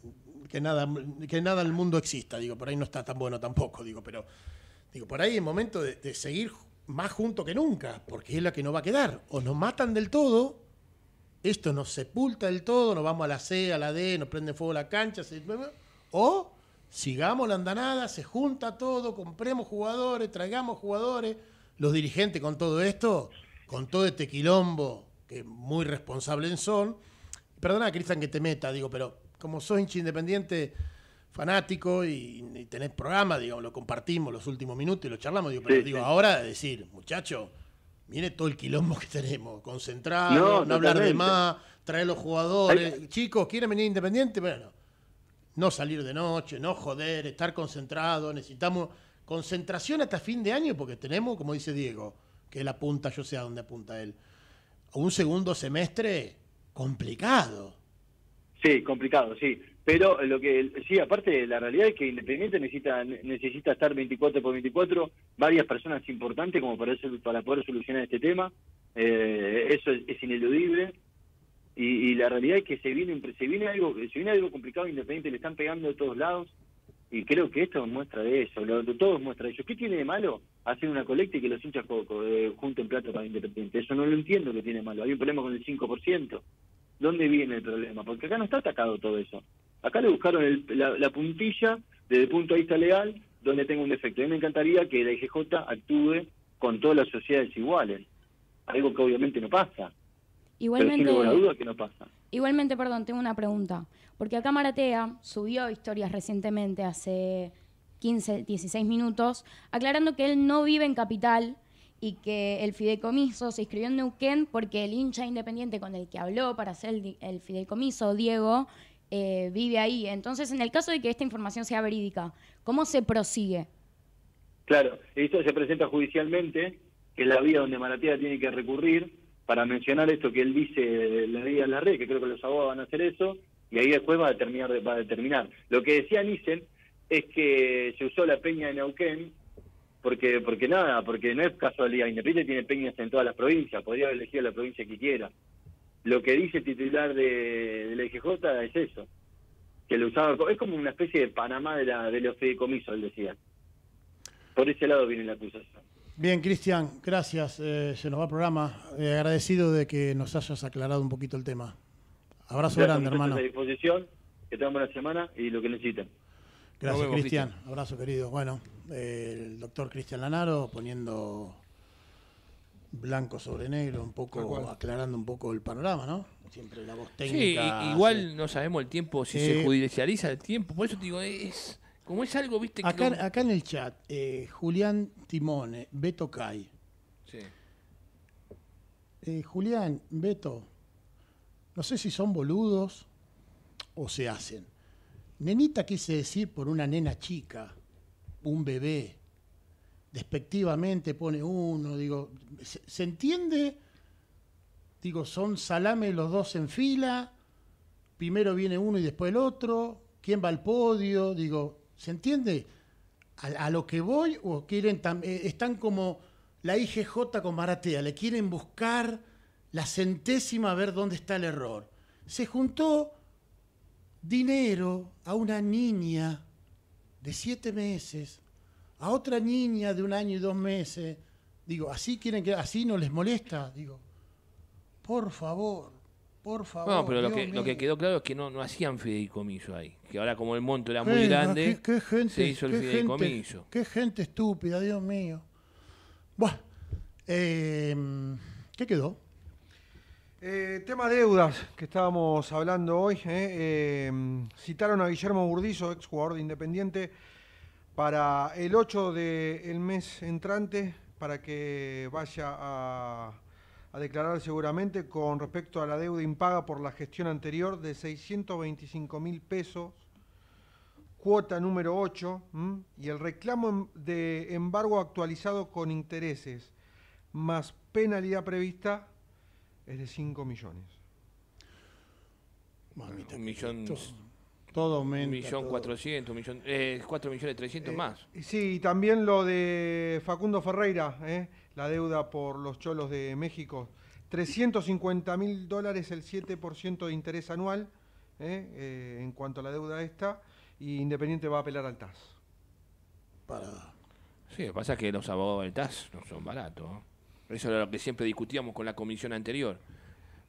que nada que nada el mundo exista, digo, por ahí no está tan bueno tampoco, digo, pero Digo, por ahí es momento de, de seguir más juntos que nunca, porque es la que nos va a quedar. O nos matan del todo, esto nos sepulta del todo, nos vamos a la C, a la D, nos prende fuego la cancha, se- o sigamos la andanada, se junta todo, compremos jugadores, traigamos jugadores, los dirigentes con todo esto, con todo este quilombo, que muy responsables son. Perdona, Cristian, que te meta, digo, pero como soy hincha independiente, fanático y, y tenés programa, digamos, lo compartimos los últimos minutos y lo charlamos, digo, pero Sí, digo, sí. ahora decir, muchacho, mire todo el quilombo que tenemos, concentrado, No, no, hablar de más, traer los jugadores, chicos, ¿quieren venir independiente? Bueno, no salir de noche, no joder, estar concentrado, necesitamos concentración hasta fin de año porque tenemos, como dice Diego, que él apunta, yo sé a dónde apunta él, un segundo semestre complicado. Sí, complicado, sí. Pero lo que sí, aparte la realidad es que Independiente necesita necesita estar 24 por 24, varias personas importantes como para para poder solucionar este tema. Eh, eso es, ineludible. Y, y la realidad es que se viene se viene algo se viene algo complicado Independiente, le están pegando de todos lados. Y creo que esto muestra de eso, lo, lo- todo muestra de eso. ¿Qué tiene de malo hacer una colecta y que los hinchas co- co- eh, junten plata para Independiente? Eso no lo entiendo que tiene de malo. Hay un problema con el 5%. ¿Dónde viene el problema? Porque acá no está atacado todo eso. Acá le buscaron el- la, la puntilla desde el punto de vista legal donde tenga un defecto. A mí me encantaría que la IGJ actúe con todas las sociedades iguales. Algo que obviamente no pasa. Igualmente, Pero sin lugar a duda que no pasa. igualmente, perdón, tengo una pregunta. Porque acá Maratea subió historias recientemente, hace 15, 16 minutos, aclarando que él no vive en Capital y que el fideicomiso se inscribió en Neuquén porque el hincha independiente con el que habló para hacer el, fideicomiso, Diego, eh, vive ahí. Entonces, en el caso de que esta información sea verídica, ¿cómo se prosigue? Claro, esto se presenta judicialmente, que es la vía donde Maratea tiene que recurrir para mencionar esto que él dice, la vía en la red, que creo que los abogados van a hacer eso, y ahí después va a determinar. Va a determinar. Lo que decía Nissen es que se usó la peña de Neuquén porque porque nada, porque no es casualidad, Independiente tiene peñas en todas las provincias, podría haber elegido la provincia que quiera. Lo que dice el titular de, la IGJ es eso, que lo usaba, es como una especie de Panamá de, la, de los fideicomisos, él decía. Por ese lado viene la acusación. Bien, Cristian, gracias. eh, se nos va el programa. Eh, agradecido de que nos hayas aclarado un poquito el tema. Abrazo grande, hermano. a disposición, que tengan buena semana y lo que necesiten. Gracias, vemos, Cristian. Abrazo, querido. Bueno, eh, el doctor Cristian Lanaro poniendo blanco sobre negro, un poco aclarando un poco el panorama, ¿no? Siempre la voz Sí, técnica. i- igual no sabemos el tiempo, si Sí. se judicializa el tiempo. Por eso te digo, es como es algo, viste, que Acá, no- acá en el chat, eh, Julián Timone, Beto Cay. Sí. Eh, Julián, Beto, no sé si son boludos o se hacen. Nenita quise decir por una nena chica, un bebé. Despectivamente pone uno, digo, ¿se, entiende? Digo, son salame los dos en fila, primero viene uno y después el otro, ¿quién va al podio? Digo, ¿se entiende? A, a lo que voy o quieren tam- eh, están como la IGJ con Maratea, le quieren buscar la centésima a ver dónde está el error. Se juntó dinero a una niña de siete meses, a otra niña de un año y dos meses. Digo, así quieren que, así no les molesta. Digo, por favor, por favor. No, pero lo que, lo que quedó claro es que no, no hacían fideicomiso ahí. Que ahora como el monto era muy grande, qué, qué gente, se hizo el qué fideicomiso. Gente, qué gente estúpida, Dios mío. Bueno, eh, ¿qué quedó? Eh, tema deudas que estábamos hablando hoy. eh, eh, citaron a Guillermo Burdizo, ex jugador de Independiente, para el 8 del mes entrante, para que vaya a, declarar seguramente con respecto a la deuda impaga por la gestión anterior de 625 mil pesos, cuota número 8, ¿m? y el reclamo em- de embargo actualizado con intereses, más penalidad prevista es de 5 millones. Mamita, un millón, todo, todo aumenta. un millón todo. cuatrocientos, un millón, eh, cuatro millones trescientos Eh, más. y Sí, y también lo de Facundo Ferreira, ¿eh? la deuda por los cholos de México. 350 mil dólares, el 7% de interés anual ¿eh? Eh, en cuanto a la deuda esta, y Independiente va a apelar al TAS. Para, Sí, lo que pasa es que los abogados del TAS no son baratos. Eso era lo que siempre discutíamos con la comisión anterior.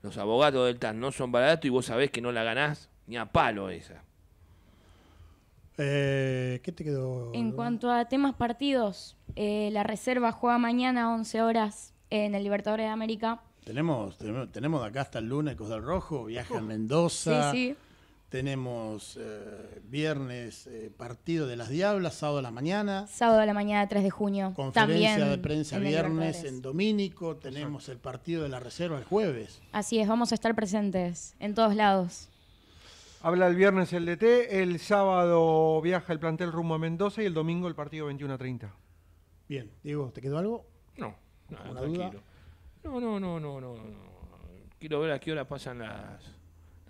Los abogados del TAS no son baratos y vos sabés que no la ganás ni a palo esa. eh, ¿Qué te quedó? En cuanto a temas partidos, eh, la reserva juega mañana a 11 horas en el Libertadores de América. Tenemos, tenemos, tenemos de acá hasta el lunes Cos del Rojo, viaja a Mendoza. Sí, sí. Tenemos eh, viernes eh, partido de las Diablas, sábado a la mañana. Sábado a la mañana 3 de junio. Conferencia también de prensa en viernes en Domínico. Tenemos el partido de la reserva el jueves. Así es, vamos a estar presentes en todos lados. Habla el viernes el DT, el sábado viaja el plantel rumbo a Mendoza y el domingo el partido 21 a 30. Bien, Diego, ¿te quedó algo? No, nada, ¿Alguna tranquilo. duda? No, no, no, no, no. Quiero ver a qué hora pasan las,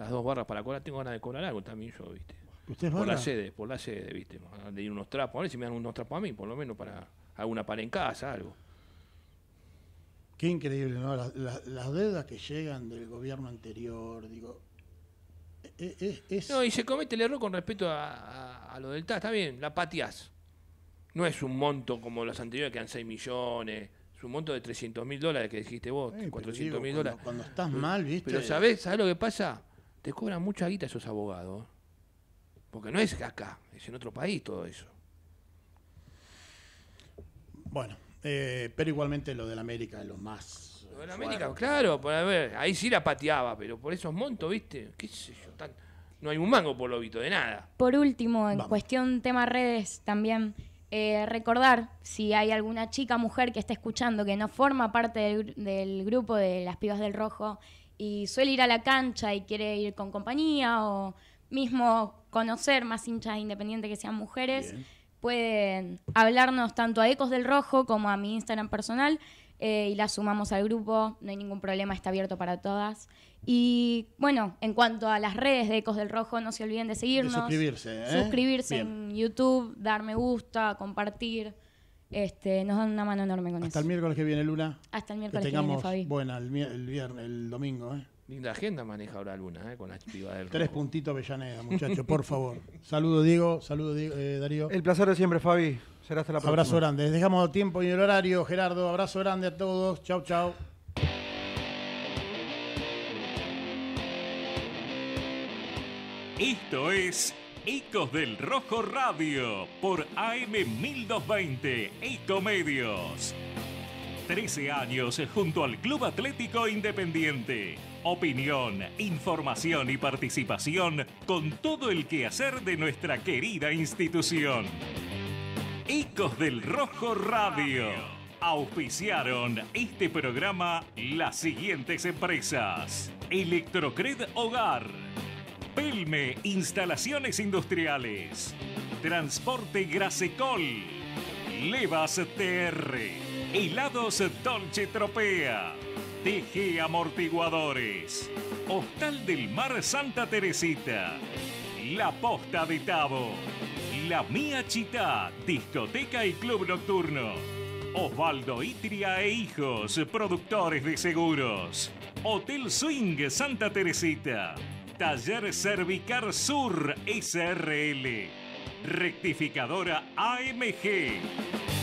las dos barras para cobrar. Tengo ganas de cobrar algo también yo, ¿viste? ¿Usted es Por la sede, por la sede, ¿viste? De ir unos trapos. A ver si me dan unos trapos a mí, por lo menos para alguna para en casa, algo. Qué increíble, ¿no? Las, las- las deudas que llegan del gobierno anterior, digo. e- e- Es, No, y se comete el error con respecto a, a- a lo del TAS. Está bien, la pateás. No es un monto como los anteriores que eran 6 millones. Es un monto de 300 mil dólares que dijiste vos, Eh, pero 400 digo, mil dólares. Cuando estás mal, ¿viste? Pero ¿sabés, ¿sabés lo que pasa? Te cobran mucha guita esos abogados. Porque no es acá, es en otro país todo eso. Bueno, eh, pero igualmente lo del América es lo más. Lo de la fuerte. América, claro, para ver, ahí sí la pateaba, pero por esos montos, ¿viste? ¿Qué sé yo? tan- no hay un mango por lo visto de nada. Por último, en Vamos. cuestión tema redes, también eh, recordar si hay alguna chica, mujer que esté escuchando que no forma parte del, del grupo de las pibas del rojo y suele ir a la cancha y quiere ir con compañía o mismo conocer más hinchas independientes que sean mujeres, Bien. pueden hablarnos tanto a Ecos del Rojo como a mi Instagram personal eh, y la sumamos al grupo, no hay ningún problema, está abierto para todas. Y bueno, en cuanto a las redes de Ecos del Rojo, no se olviden de seguirnos. suscribirse, ¿eh? Suscribirse Bien. en YouTube, dar me gusta, compartir. Este, nos dan una mano enorme con Hasta eso. el miércoles que viene, Luna. Hasta el Que miércoles que viene, tengamos Fabi. buena el, viernes, el domingo, ¿eh? Linda agenda maneja ahora Luna, ¿eh? Con las pibas del Tres puntitos Avellaneda, muchachos, por favor. Saludo, Diego. Saludo, Diego- eh, Darío. El placer de siempre, Fabi. Será hasta la próxima. Abrazo grande. Les dejamos tiempo y el horario, Gerardo. Abrazo grande a todos. Chau, chau. Esto es Ecos del Rojo Radio por AM 1220 Ecomedios. 13 años junto al Club Atlético Independiente. Opinión, información y participación con todo el quehacer de nuestra querida institución. Ecos del Rojo Radio. Auspiciaron este programa las siguientes empresas. Electrocred Hogar. Pelme Instalaciones Industriales. Transporte Grasecol. Levas TR. Helados Dolce Tropea. TG Amortiguadores. Hostal del Mar Santa Teresita. La Posta de Tabo. La Mía Chita, discoteca y club nocturno. Osvaldo Itria e Hijos, productores de seguros. Hotel Swing Santa Teresita. Taller Cervicar Sur SRL. Rectificadora AMG.